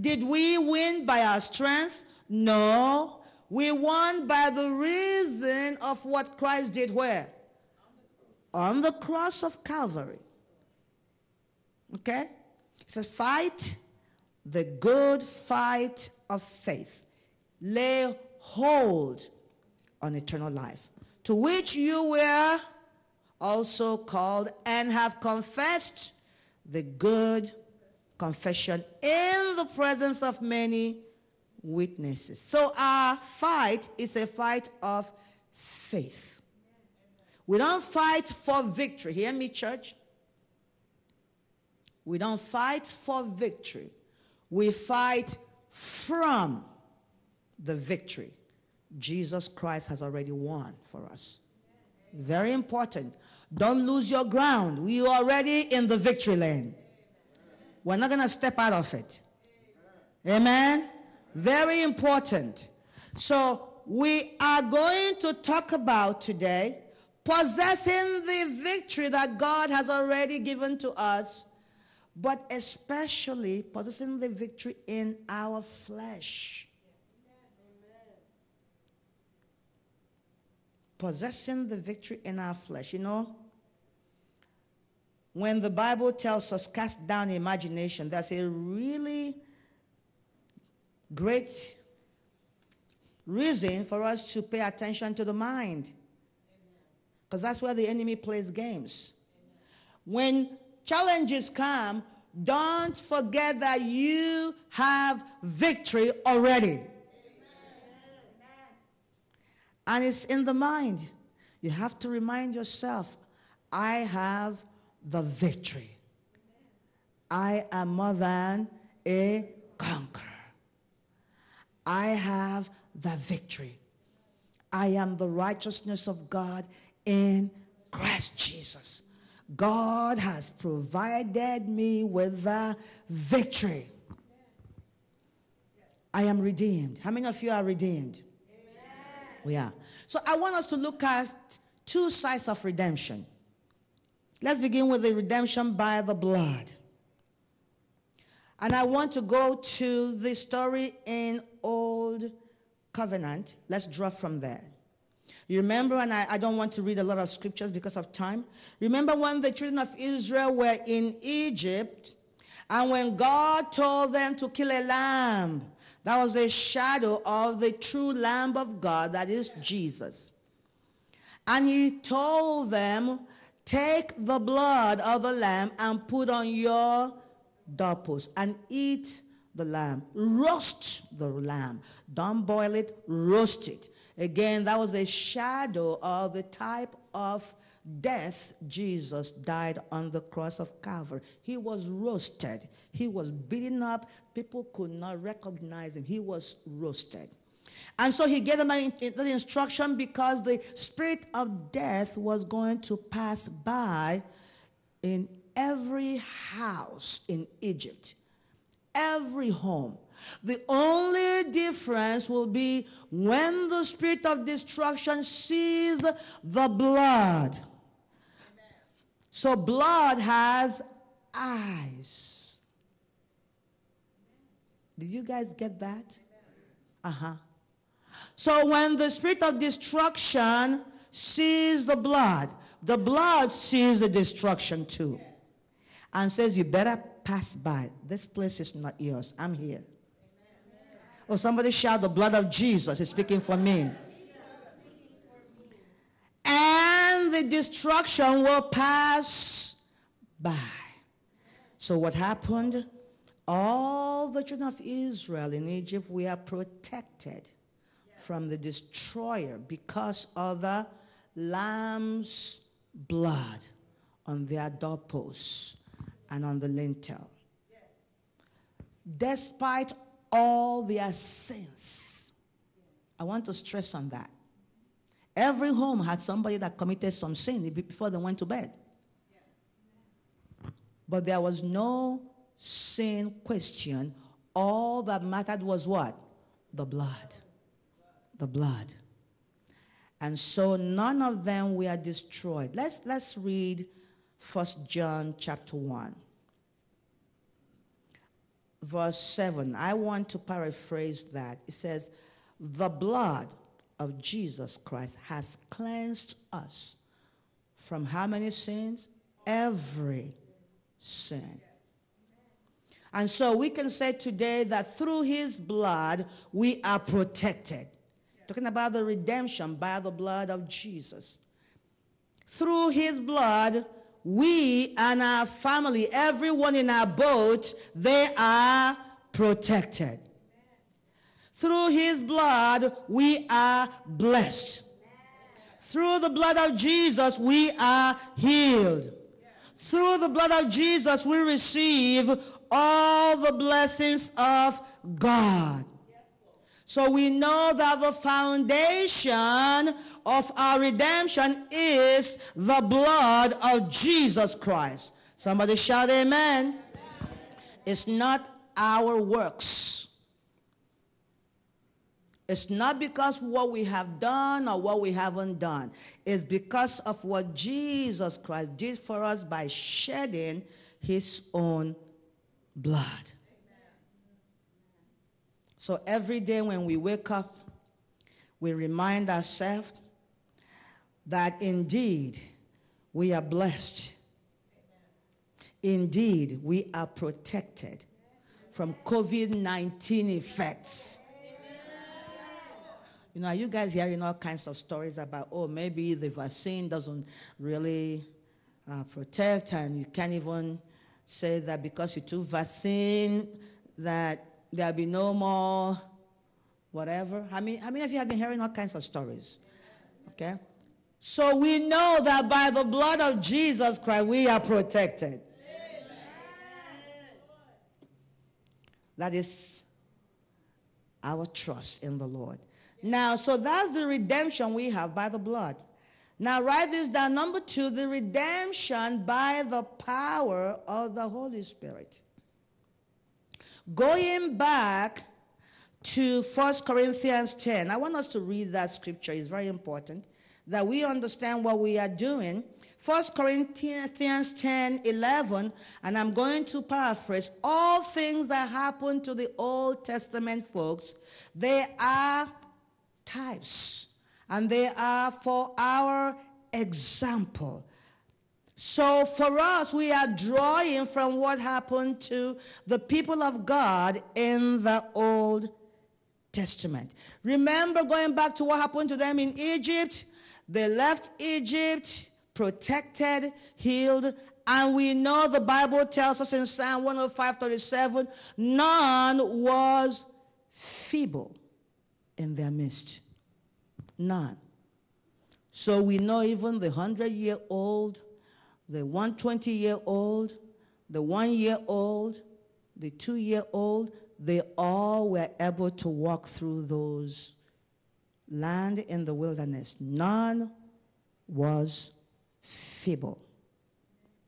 Did we win by our strength? No. We won by the reason of what Christ did where? On the cross of Calvary. Okay? It says, fight the good fight of faith. Lay hold on eternal life, to which you were also called and have confessed the good confession in the presence of many witnesses. So our fight is a fight of faith. We don't fight for victory. Hear me, church? We don't fight for victory. We fight from the victory Jesus Christ has already won for us. Very important. Don't lose your ground. We are already in the victory lane. We're not going to step out of it. Amen. Very important. So, we are going to talk about today possessing the victory that God has already given to us, but especially possessing the victory in our flesh. Possessing the victory in our flesh. You know, when the Bible tells us cast down imagination, that's a really great reason for us to pay attention to the mind. Because that's where the enemy plays games. When challenges come, don't forget that you have victory already. And it's in the mind. You have to remind yourself I have the victory. I am more than a conqueror. I have the victory. I am the righteousness of God in Christ Jesus. God has provided me with the victory. I am redeemed. How many of you are redeemed? We are. So I want us to look at two sides of redemption. Let's begin with the redemption by the blood. And I want to go to the story in Old Covenant. Let's draw from there. You remember, and I, I, don't want to read a lot of scriptures because of time. Remember when the children of Israel were in Egypt, and when God told them to kill a lamb, that was a shadow of the true Lamb of God, that is Jesus. And he told them, Take the blood of the lamb and put on your doorpost and eat the lamb. Roast the lamb. Don't boil it, roast it. Again, that was a shadow of the type of death Jesus died on the cross of Calvary. He was roasted, he was beaten up. People could not recognize him. He was roasted. And so he gave them the instruction because the spirit of death was going to pass by in every house in Egypt, every home. The only difference will be when the spirit of destruction sees the blood. So, blood has eyes. Did you guys get that? Uh huh. So, when the spirit of destruction sees the blood, the blood sees the destruction too and says, You better pass by. This place is not yours. I'm here. Or oh, somebody shout, The blood of Jesus is speaking for me. And the destruction will pass by. So, what happened? All the children of Israel in Egypt were protected from the destroyer because of the lamb's blood on their doorposts and on the lintel. Despite all their sins. I want to stress on that. Every home had somebody that committed some sin before they went to bed. But there was no sin question. All that mattered was what? The blood. The blood. And so none of them were destroyed. Let's, let's read First John chapter 1 verse 7. I want to paraphrase that. It says, The blood of Jesus Christ has cleansed us from how many sins? Every sin. And so we can say today that through his blood we are protected. Talking about the redemption by the blood of Jesus. Through his blood, we and our family, everyone in our boat, they are protected. Through his blood, we are blessed. Through the blood of Jesus, we are healed. Through the blood of Jesus, we receive all the blessings of God. So we know that the foundation of our redemption is the blood of Jesus Christ. Somebody shout amen. It's not our works. It's not because what we have done or what we haven't done. It's because of what Jesus Christ did for us by shedding his own blood. So every day when we wake up, we remind ourselves that indeed we are blessed. Indeed, we are protected from COVID 19 effects. You know, are you guys hearing all kinds of stories about, oh, maybe the vaccine doesn't really uh, protect, and you can't even say that because you took vaccine that there'll be no more whatever. How many, how many of you have been hearing all kinds of stories? Okay? So we know that by the blood of Jesus Christ, we are protected. That is our trust in the Lord. Now, so that's the redemption we have by the blood. Now, write this down. Number two, the redemption by the power of the Holy Spirit. Going back to 1 Corinthians 10, I want us to read that scripture. It's very important that we understand what we are doing. 1 Corinthians 10 11, and I'm going to paraphrase all things that happened to the Old Testament folks, they are types and they are for our example. So for us, we are drawing from what happened to the people of God in the Old Testament. Remember going back to what happened to them in Egypt? They left Egypt protected, healed, and we know the Bible tells us in Psalm 105 37 none was feeble in their midst. None. So we know even the 100 year old, the 120 year old, the one year old, the two year old, they all were able to walk through those land in the wilderness. None was feeble.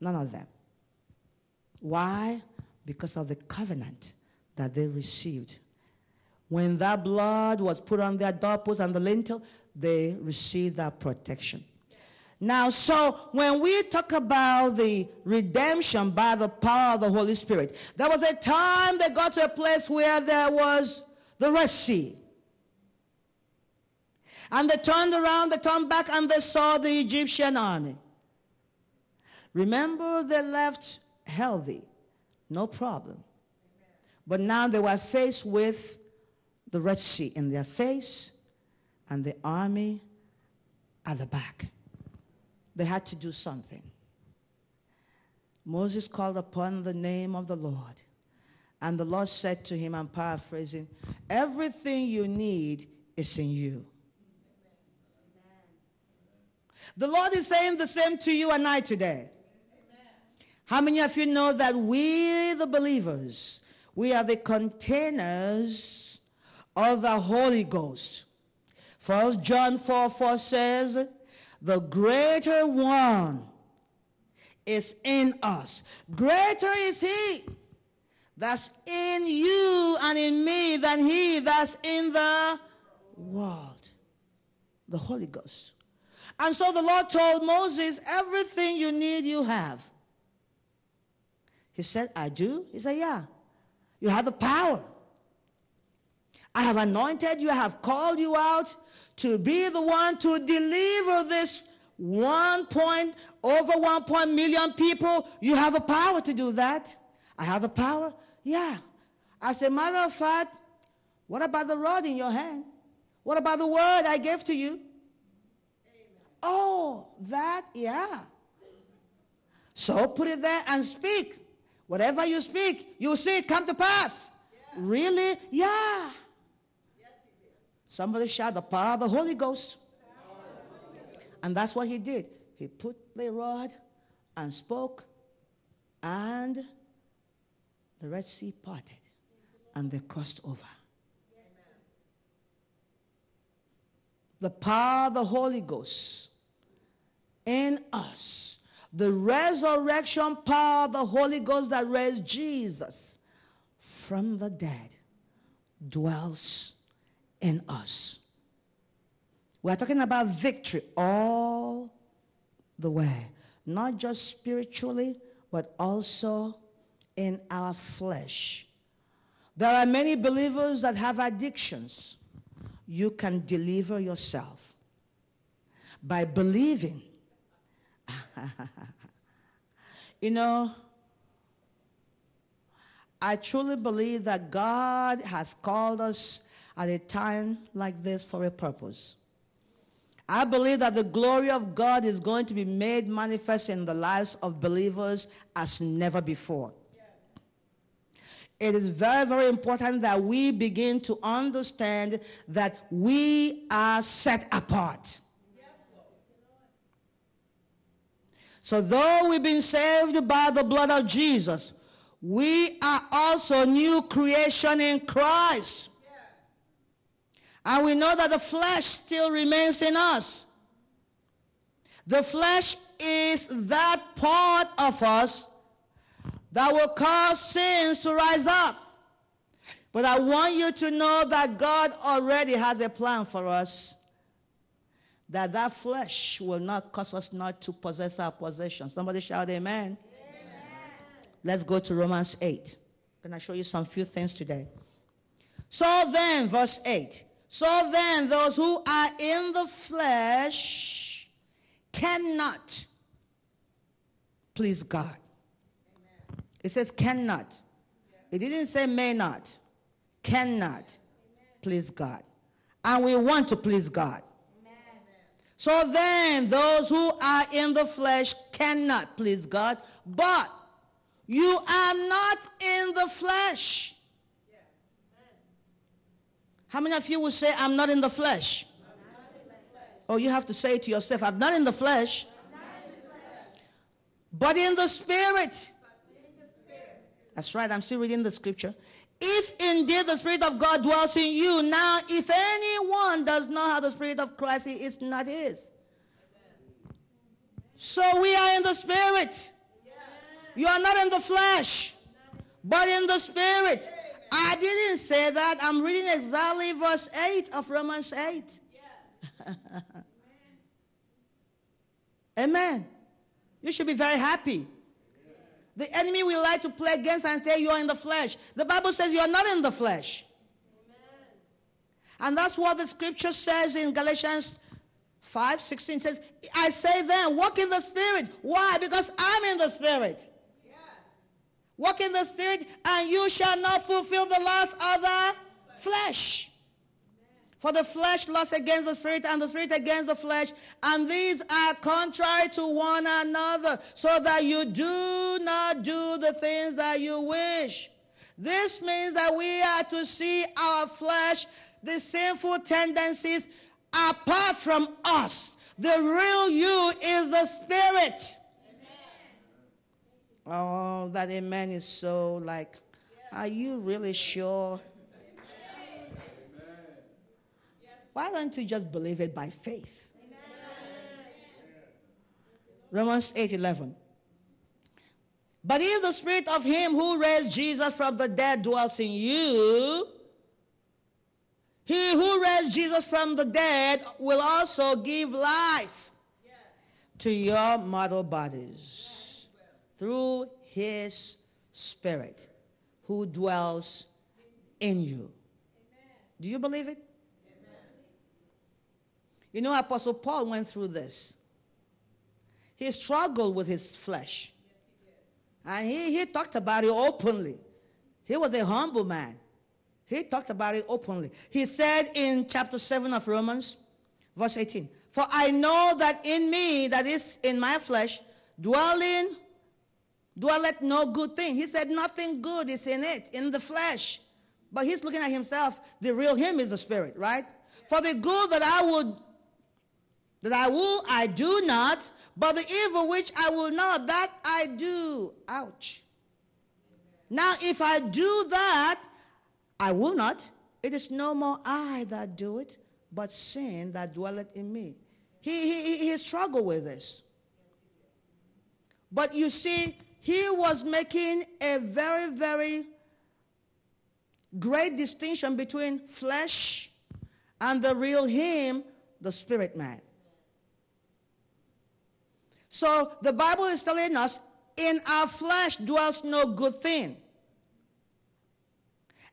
None of them. Why? Because of the covenant that they received. When that blood was put on their doorposts and the lintel, they received that protection. Now, so when we talk about the redemption by the power of the Holy Spirit, there was a time they got to a place where there was the Red Sea. And they turned around, they turned back, and they saw the Egyptian army. Remember, they left healthy, no problem. But now they were faced with the Red Sea in their face and the army at the back. They had to do something. Moses called upon the name of the Lord. And the Lord said to him, I'm paraphrasing, everything you need is in you. The Lord is saying the same to you and I today. How many of you know that we, the believers, we are the containers of the Holy Ghost? First John 4 4 says, The greater one is in us. Greater is he that's in you and in me than he that's in the world. The Holy Ghost. And so the Lord told Moses, Everything you need, you have. He said, I do? He said, Yeah. You have the power. I have anointed you, I have called you out to be the one to deliver this one point over one point million people. You have the power to do that. I have the power. Yeah. As a matter of fact, what about the rod in your hand? What about the word I gave to you? Oh, that, yeah. So put it there and speak. Whatever you speak, you see it come to pass. Yeah. Really? Yeah. Somebody shout the power of the Holy Ghost. And that's what he did. He put the rod and spoke, and the Red Sea parted, and they crossed over. The power of the Holy Ghost in us the resurrection power of the Holy Ghost that raised Jesus from the dead dwells in us. We're talking about victory all the way, not just spiritually, but also in our flesh. There are many believers that have addictions. You can deliver yourself by believing you know, I truly believe that God has called us at a time like this for a purpose. I believe that the glory of God is going to be made manifest in the lives of believers as never before. It is very, very important that we begin to understand that we are set apart. So, though we've been saved by the blood of Jesus, we are also new creation in Christ. And we know that the flesh still remains in us. The flesh is that part of us that will cause sins to rise up. But I want you to know that God already has a plan for us. That that flesh will not cause us not to possess our possessions. Somebody shout amen. amen. Let's go to Romans 8. I'm going to show you some few things today. So then, verse 8. So then, those who are in the flesh cannot please God. It says cannot. It didn't say may not. Cannot please God. And we want to please God. So then, those who are in the flesh cannot please God, but you are not in the flesh. How many of you will say, I'm not in the flesh? Oh, you have to say it to yourself, I'm not in the flesh, but in the spirit. That's right, I'm still reading the scripture. If indeed the Spirit of God dwells in you, now if anyone does not have the Spirit of Christ, he is not his. So we are in the Spirit. You are not in the flesh, but in the Spirit. I didn't say that. I'm reading exactly verse 8 of Romans 8. Amen. You should be very happy. The enemy will like to play games and say you are in the flesh. The Bible says you are not in the flesh. Amen. And that's what the scripture says in Galatians 5 16 says, I say then, walk in the spirit. Why? Because I'm in the spirit. Walk in the spirit, and you shall not fulfill the lust of the flesh. For the flesh lusts against the spirit, and the spirit against the flesh, and these are contrary to one another, so that you do not do the things that you wish. This means that we are to see our flesh, the sinful tendencies, apart from us. The real you is the spirit. Oh, that amen is so like, are you really sure? Why don't you just believe it by faith? Romans 8 11. But if the spirit of him who raised Jesus from the dead dwells in you, he who raised Jesus from the dead will also give life to your mortal bodies through his spirit who dwells in you. Do you believe it? You know, Apostle Paul went through this. He struggled with his flesh. And he, he talked about it openly. He was a humble man. He talked about it openly. He said in chapter 7 of Romans, verse 18, For I know that in me, that is in my flesh, dwelling, dwelleth no good thing. He said nothing good is in it, in the flesh. But he's looking at himself. The real him is the spirit, right? For the good that I would that I will, I do not, but the evil which I will not, that I do. Ouch. Now, if I do that, I will not. It is no more I that do it, but sin that dwelleth in me. He, he, he struggled with this. But you see, he was making a very, very great distinction between flesh and the real him, the spirit man. So the Bible is telling us in our flesh dwells no good thing.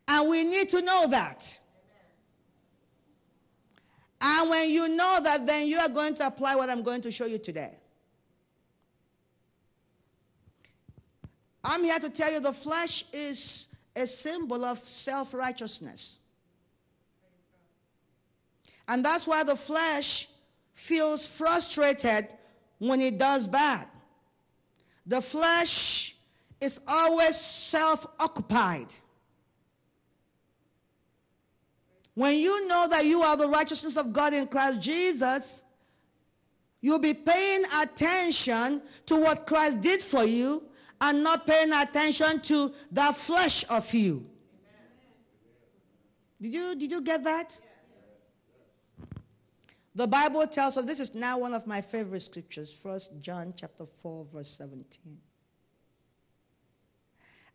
And we need to know that. And when you know that, then you are going to apply what I'm going to show you today. I'm here to tell you the flesh is a symbol of self righteousness. And that's why the flesh feels frustrated when it does bad. The flesh is always self occupied. When you know that you are the righteousness of God in Christ Jesus, You'll be paying attention to what Christ did for you and not paying attention to the flesh of you. Did you, did you get that? The Bible tells us this is now one of my favorite scriptures, First John chapter 4, verse 17.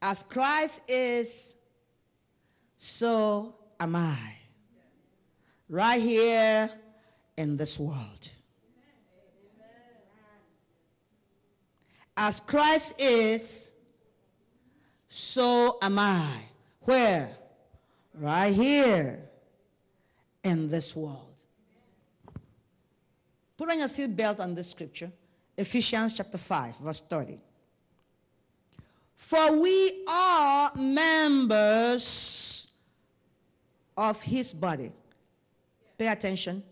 As Christ is, so am I. Right here in this world. As Christ is, so am I. Where? Right here in this world. Put on your seatbelt on this scripture, Ephesians chapter 5, verse 30. For we are members of his body. Pay attention.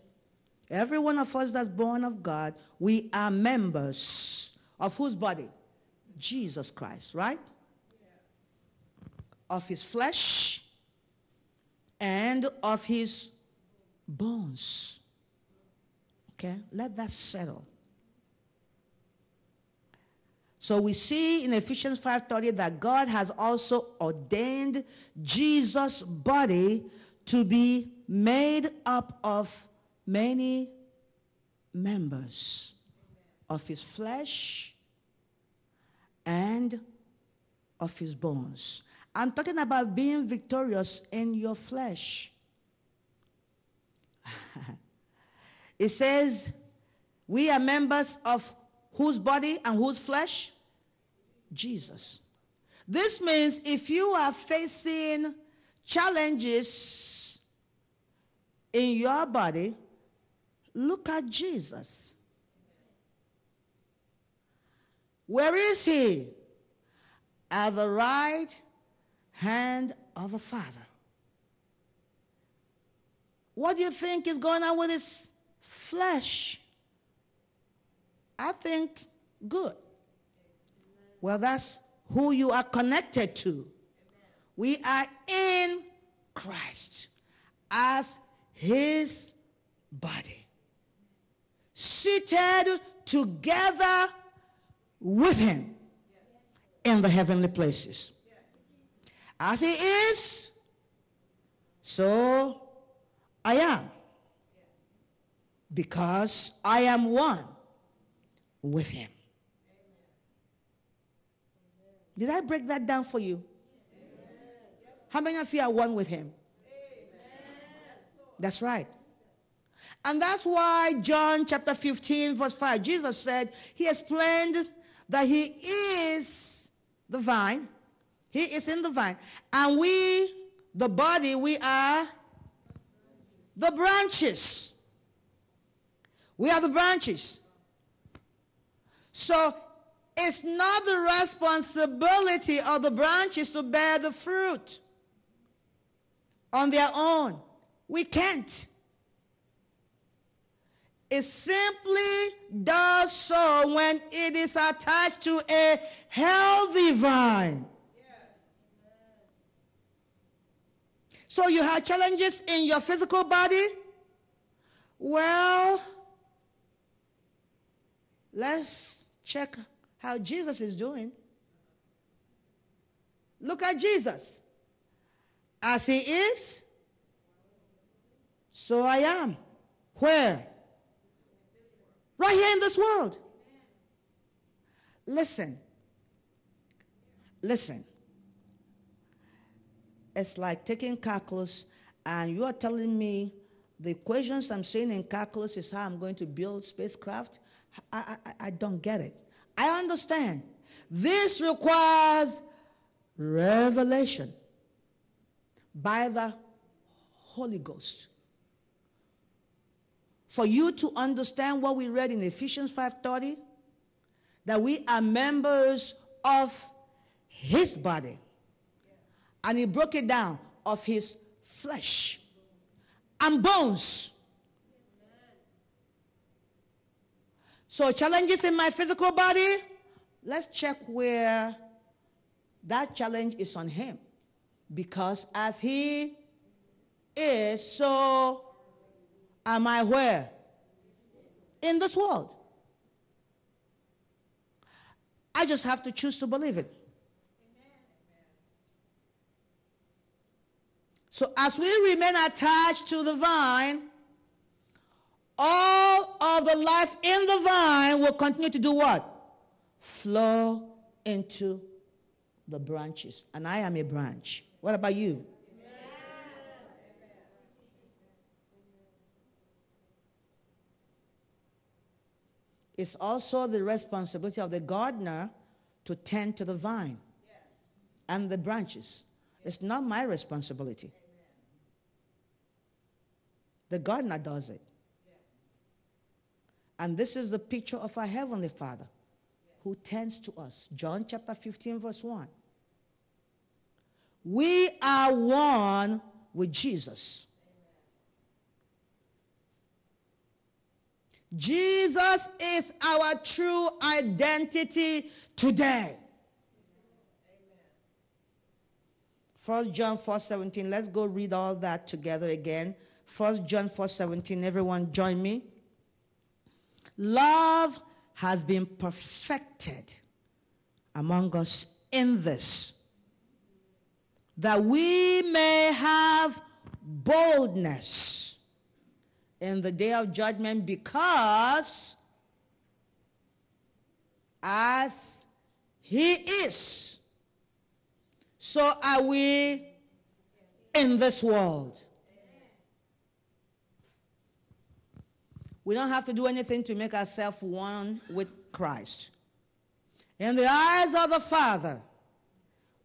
Every one of us that's born of God, we are members of whose body? Jesus Christ, right? Of his flesh and of his bones. Okay? Let that settle. So we see in Ephesians 5:30 that God has also ordained Jesus' body to be made up of many members of his flesh and of his bones. I'm talking about being victorious in your flesh. it says, We are members of whose body and whose flesh? Jesus. This means if you are facing challenges in your body, look at Jesus. Where is he? At the right hand of the Father. What do you think is going on with his flesh? I think good. Well, that's who you are connected to. We are in Christ as his body, seated together with him in the heavenly places. As he is, so I am. Because I am one with him. Did I break that down for you? How many of you are one with him? That's right. And that's why John chapter 15, verse 5, Jesus said, He explained that He is the vine. He is in the vine. And we, the body, we are the branches. We are the branches. So it's not the responsibility of the branches to bear the fruit on their own. We can't. It simply does so when it is attached to a healthy vine. So you have challenges in your physical body? Well, let's check how Jesus is doing. Look at Jesus. As he is, so I am. Where? Right here in this world. Listen. Listen. It's like taking calculus and you are telling me the equations I'm saying in calculus is how I'm going to build spacecraft. I, I, I don't get it. I understand. This requires revelation by the Holy Ghost. For you to understand what we read in Ephesians 5:30, that we are members of his body. And he broke it down of his flesh and bones. So, challenges in my physical body, let's check where that challenge is on him. Because as he is, so am I where? In this world. I just have to choose to believe it. So, as we remain attached to the vine, all of the life in the vine will continue to do what? Flow into the branches. And I am a branch. What about you? It's also the responsibility of the gardener to tend to the vine and the branches. It's not my responsibility. The gardener does it. And this is the picture of our Heavenly Father who tends to us. John chapter 15, verse 1. We are one with Jesus. Jesus is our true identity today. First John 4 17. Let's go read all that together again. First John 4 17. Everyone join me. Love has been perfected among us in this, that we may have boldness in the day of judgment, because as He is, so are we in this world. We don't have to do anything to make ourselves one with Christ. In the eyes of the Father,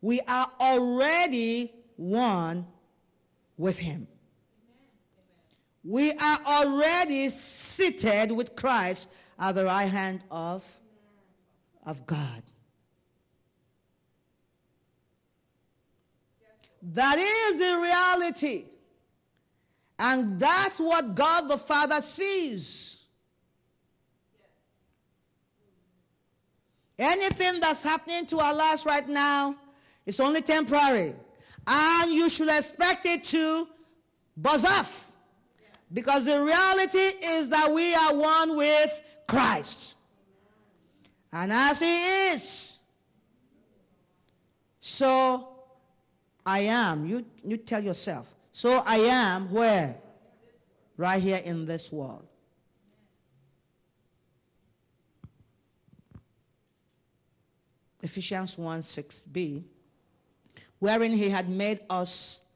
we are already one with Him. We are already seated with Christ at the right hand of, of God. That is in reality. And that's what God the Father sees. Anything that's happening to our lives right now is only temporary. And you should expect it to buzz off. Because the reality is that we are one with Christ. And as He is, so I am. You, you tell yourself. So I am where? Right here in this world. Ephesians 1 6b, wherein he had made us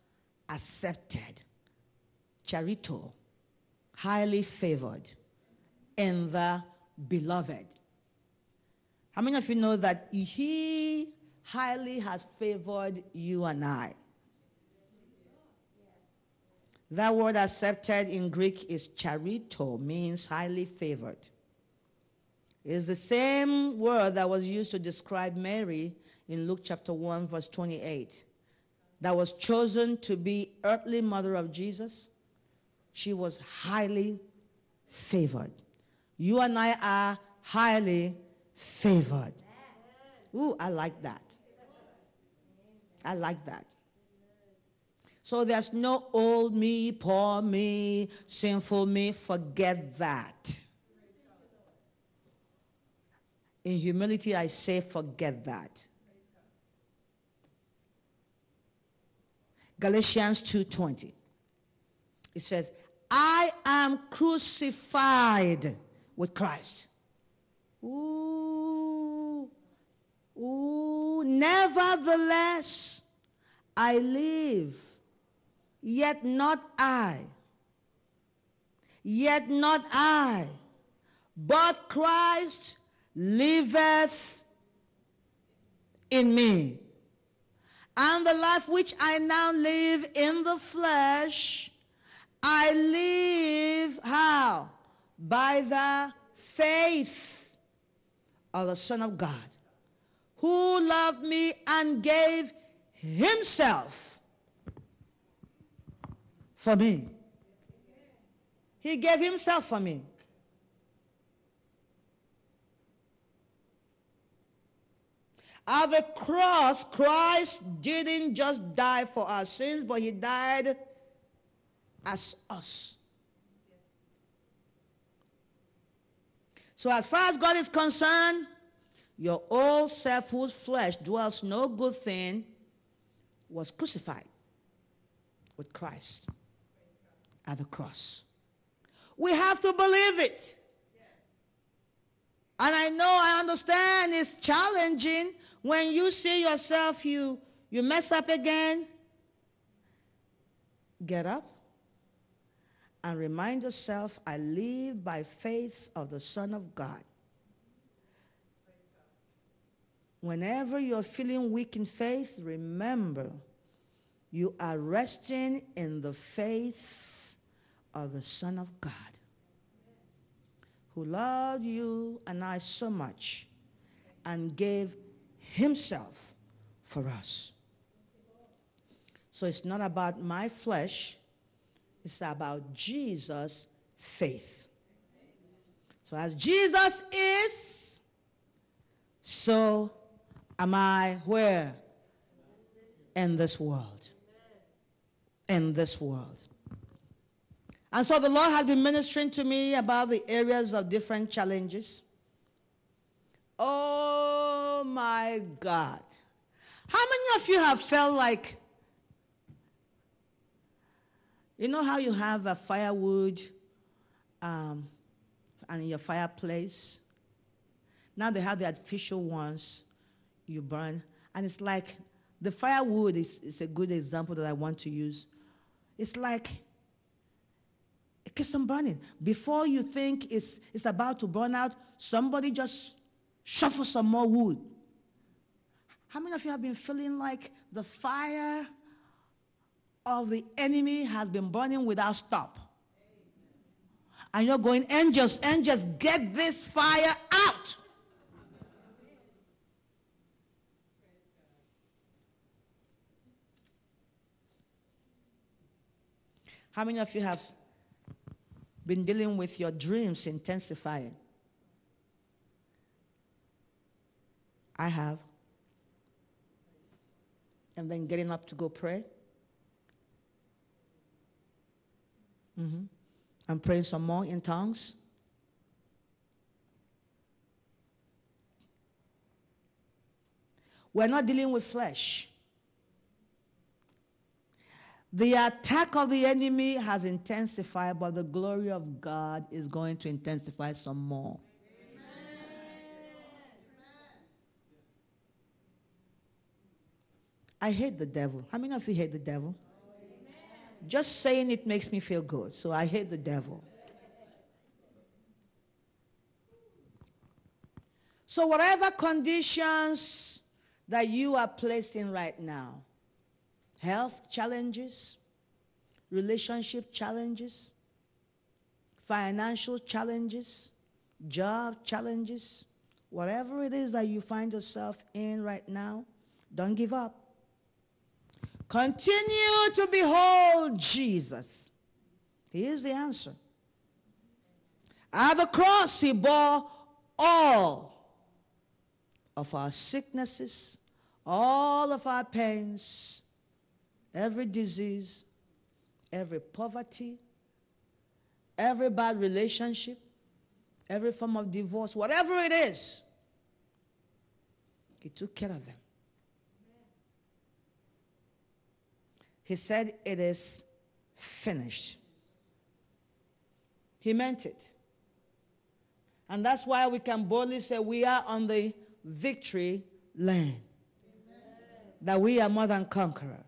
accepted, charito, highly favored in the beloved. How many of you know that he highly has favored you and I? That word accepted in Greek is charito, means highly favored. It's the same word that was used to describe Mary in Luke chapter 1, verse 28, that was chosen to be earthly mother of Jesus. She was highly favored. You and I are highly favored. Ooh, I like that. I like that. So there's no old me, poor me, sinful me. Forget that. In humility, I say, forget that. Galatians 2:20. It says, I am crucified with Christ. Ooh, ooh, nevertheless, I live, yet not I, yet not I, but Christ liveth in me. And the life which I now live in the flesh, I live how? By the faith of the Son of God, who loved me and gave himself for me. He gave himself for me. At the cross, Christ didn't just die for our sins, but he died as us. So, as far as God is concerned, your old self whose flesh dwells no good thing was crucified with Christ at the cross. We have to believe it. And I know I understand it's challenging when you see yourself, you, you mess up again. Get up and remind yourself, I live by faith of the Son of God. Whenever you're feeling weak in faith, remember you are resting in the faith of the Son of God who loved you and I so much and gave himself for us. So it's not about my flesh, it's about Jesus' faith. So as Jesus is, so am I where? In this world. In this world. And so the Lord has been ministering to me about the areas of different challenges. Oh my God. How many of you have felt like, you know how you have a firewood um, and your fireplace? Now they have the artificial ones you burn. And it's like the firewood is, is a good example that I want to use. It's like it keeps on burning. Before you think it's, it's about to burn out, somebody just shuffle some more wood. How many of you have been feeling like the fire of the enemy has been burning without stop? And you're going, angels, angels, get this fire out. How many of you have been dealing with your dreams intensifying? I have. And then getting up to go pray. Mm-hmm. I'm praying some more in tongues. We're not dealing with flesh. The attack of the enemy has intensified, but the glory of God is going to intensify some more. I hate the devil. How many of you hate the devil? Just saying it makes me feel good. So I hate the devil. So, whatever conditions that you are placed in right now, health challenges, relationship challenges, financial challenges, job challenges, whatever it is that you find yourself in right now, don't give up. Continue to behold Jesus. He is the answer. At the cross, He bore all of our sicknesses, all of our pains, every disease, every poverty, every bad relationship, every form of divorce, whatever it is, He took care of them. He said, It is finished. He meant it. And that's why we can boldly say we are on the victory lane. That we are more than conqueror.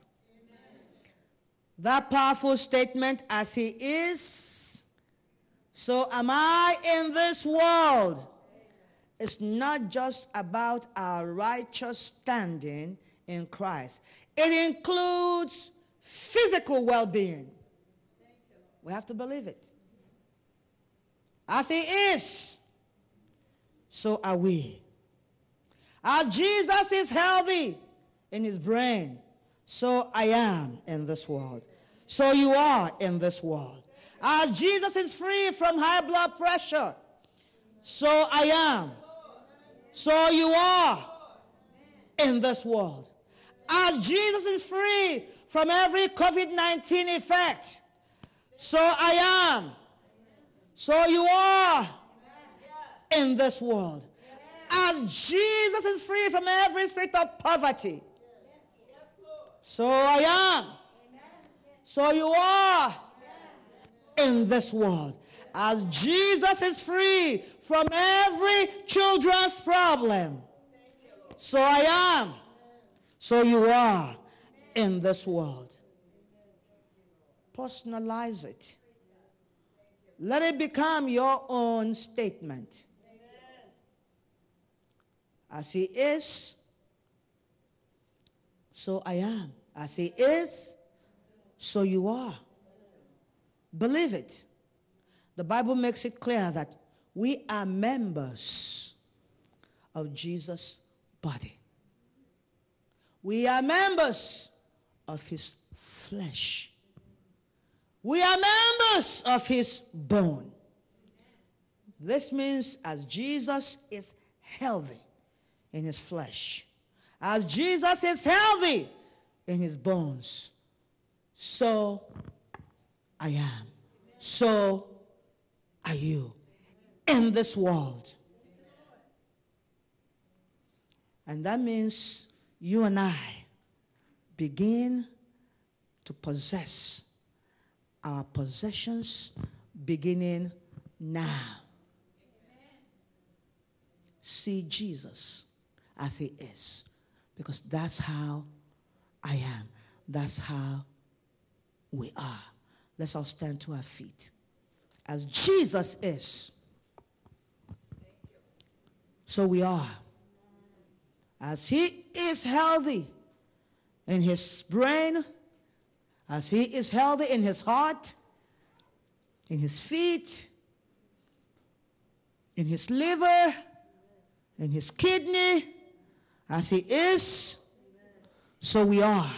That powerful statement, as he is, so am I in this world. It's not just about our righteous standing in Christ. It includes physical well being. We have to believe it. As He is, so are we. As Jesus is healthy in His brain, so I am in this world. So you are in this world. As Jesus is free from high blood pressure, so I am. So you are in this world. As Jesus is free from every COVID 19 effect. So I am. So you are in this world. as Jesus is free from every spirit of poverty, so I am. So you are in this world. As Jesus is free from every children's problem, so I am. So you are in this world. Personalize it. Let it become your own statement. As he is, so I am. As he is, so you are. Believe it. The Bible makes it clear that we are members of Jesus' body. We are members of his flesh. We are members of his bone. This means as Jesus is healthy in his flesh, as Jesus is healthy in his bones, so I am. So are you in this world. And that means you and I begin to possess our possessions beginning now. See Jesus as he is, because that's how I am. That's how we are. Let's all stand to our feet. As Jesus is, so we are. As he is healthy in his brain, as he is healthy in his heart, in his feet, in his liver, in his kidney, as he is, so we are.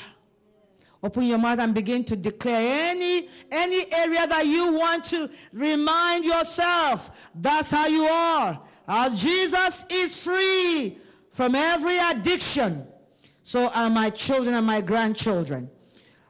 Open your mouth and begin to declare any any area that you want to remind yourself that's how you are. As Jesus is free from every addiction, so are my children and my grandchildren.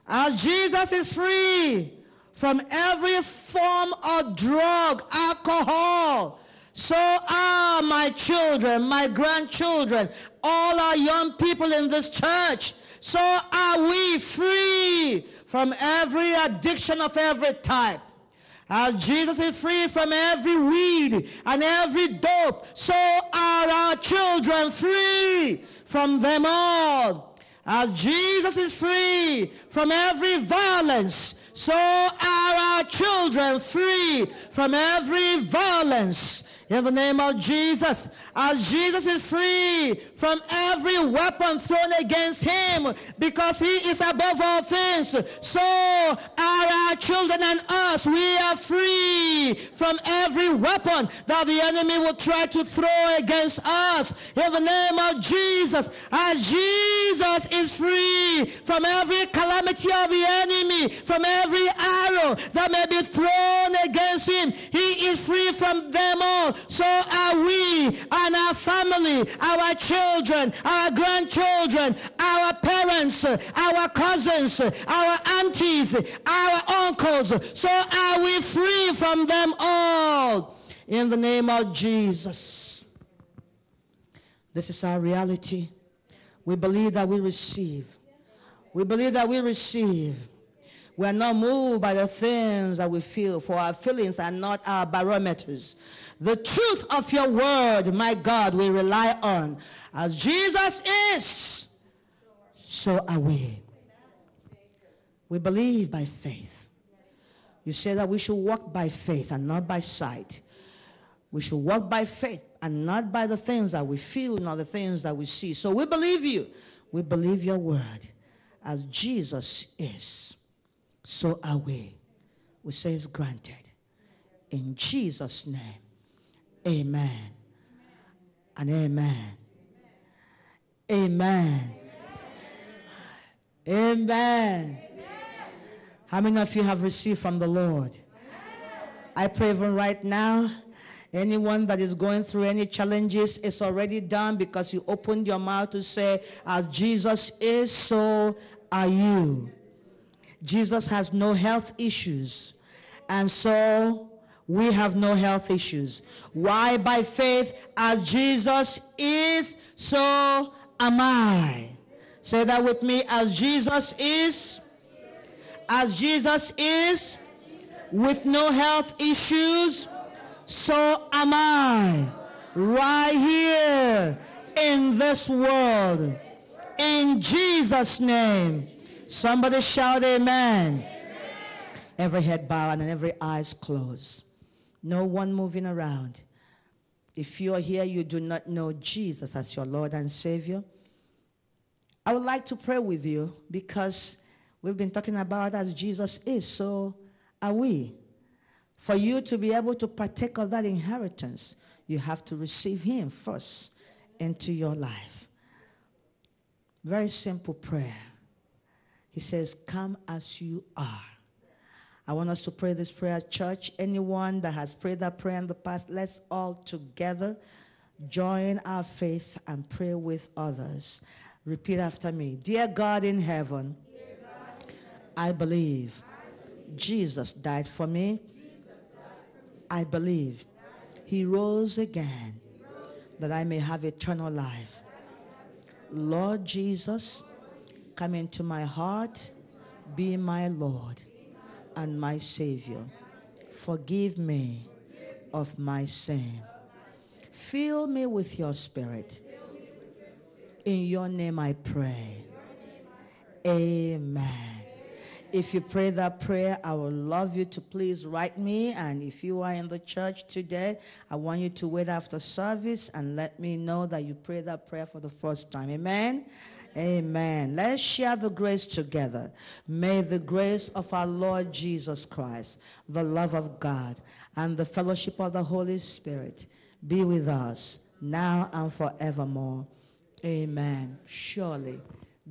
As Jesus is free from every form of drug, alcohol, so are my children, my grandchildren, all our young people in this church. So are we free from every addiction of every type. As Jesus is free from every weed and every dope, so are our children free from them all. As Jesus is free from every violence, so are our children free from every violence in the name of Jesus. As Jesus is free from every weapon thrown against him because he is above all things, so are our children and us. We are free from every weapon that the enemy will try to throw against us in the name of Jesus. As Jesus is free from every calamity of the enemy, from every arrow that may be thrown against him, he is free from them all so are we and our family, our children, our grandchildren, our parents, our cousins, our aunties, our uncles. So are we free from them all in the name of Jesus. This is our reality. We believe that we receive. We believe that we receive. We are not moved by the things that we feel, for our feelings are not our barometers. The truth of your word, my God, we rely on. As Jesus is, so are we. We believe by faith. You say that we should walk by faith and not by sight. We should walk by faith and not by the things that we feel, nor the things that we see. So we believe you. We believe your word. As Jesus is, so are we. We say it's granted. In Jesus' name. Amen. And amen. Amen. Amen. How many of you have received from the Lord? I pray even right now, anyone that is going through any challenges, it's already done because you opened your mouth to say, as Jesus is, so are you. Jesus has no health issues. And so we have no health issues. Why? By faith, as Jesus is, so am I. Say that with me. As Jesus is, as Jesus is, with no health issues, so am I. Right here in this world. In Jesus' name. Somebody shout amen. Every head bowed and every eyes closed. No one moving around. If you are here, you do not know Jesus as your Lord and Savior. I would like to pray with you because we've been talking about as Jesus is, so are we. For you to be able to partake of that inheritance, you have to receive Him first into your life. Very simple prayer. He says, Come as you are. I want us to pray this prayer, church. Anyone that has prayed that prayer in the past, let's all together join our faith and pray with others. Repeat after me Dear God in heaven, I believe Jesus died for me. I believe he rose again that I may have eternal life. Lord Jesus, come into my heart, be my Lord and my Savior. Forgive me of my sin. Fill me with your spirit. In your name I pray. Amen. If you pray that prayer, I would love you to please write me. And if you are in the church today, I want you to wait after service and let me know that you pray that prayer for the first time. Amen. Amen. Let's share the grace together. May the grace of our Lord Jesus Christ, the love of God, and the fellowship of the Holy Spirit be with us now and forevermore. Amen. Surely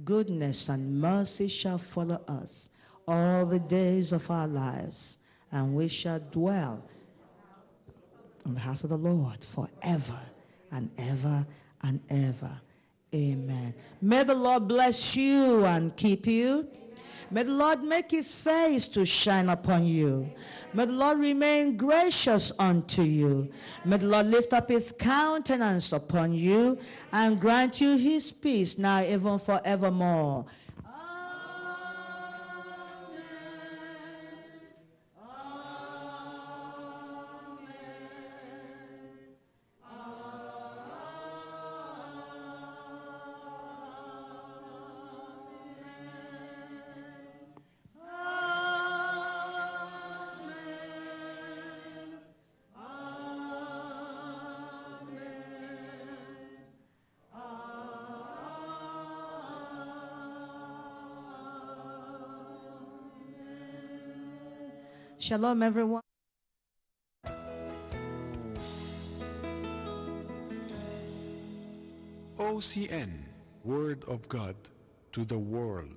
goodness and mercy shall follow us all the days of our lives, and we shall dwell in the house of the Lord forever and ever and ever. Amen. May the Lord bless you and keep you. May the Lord make his face to shine upon you. May the Lord remain gracious unto you. May the Lord lift up his countenance upon you and grant you his peace now, even forevermore. Shalom, everyone. OCN, Word of God to the world.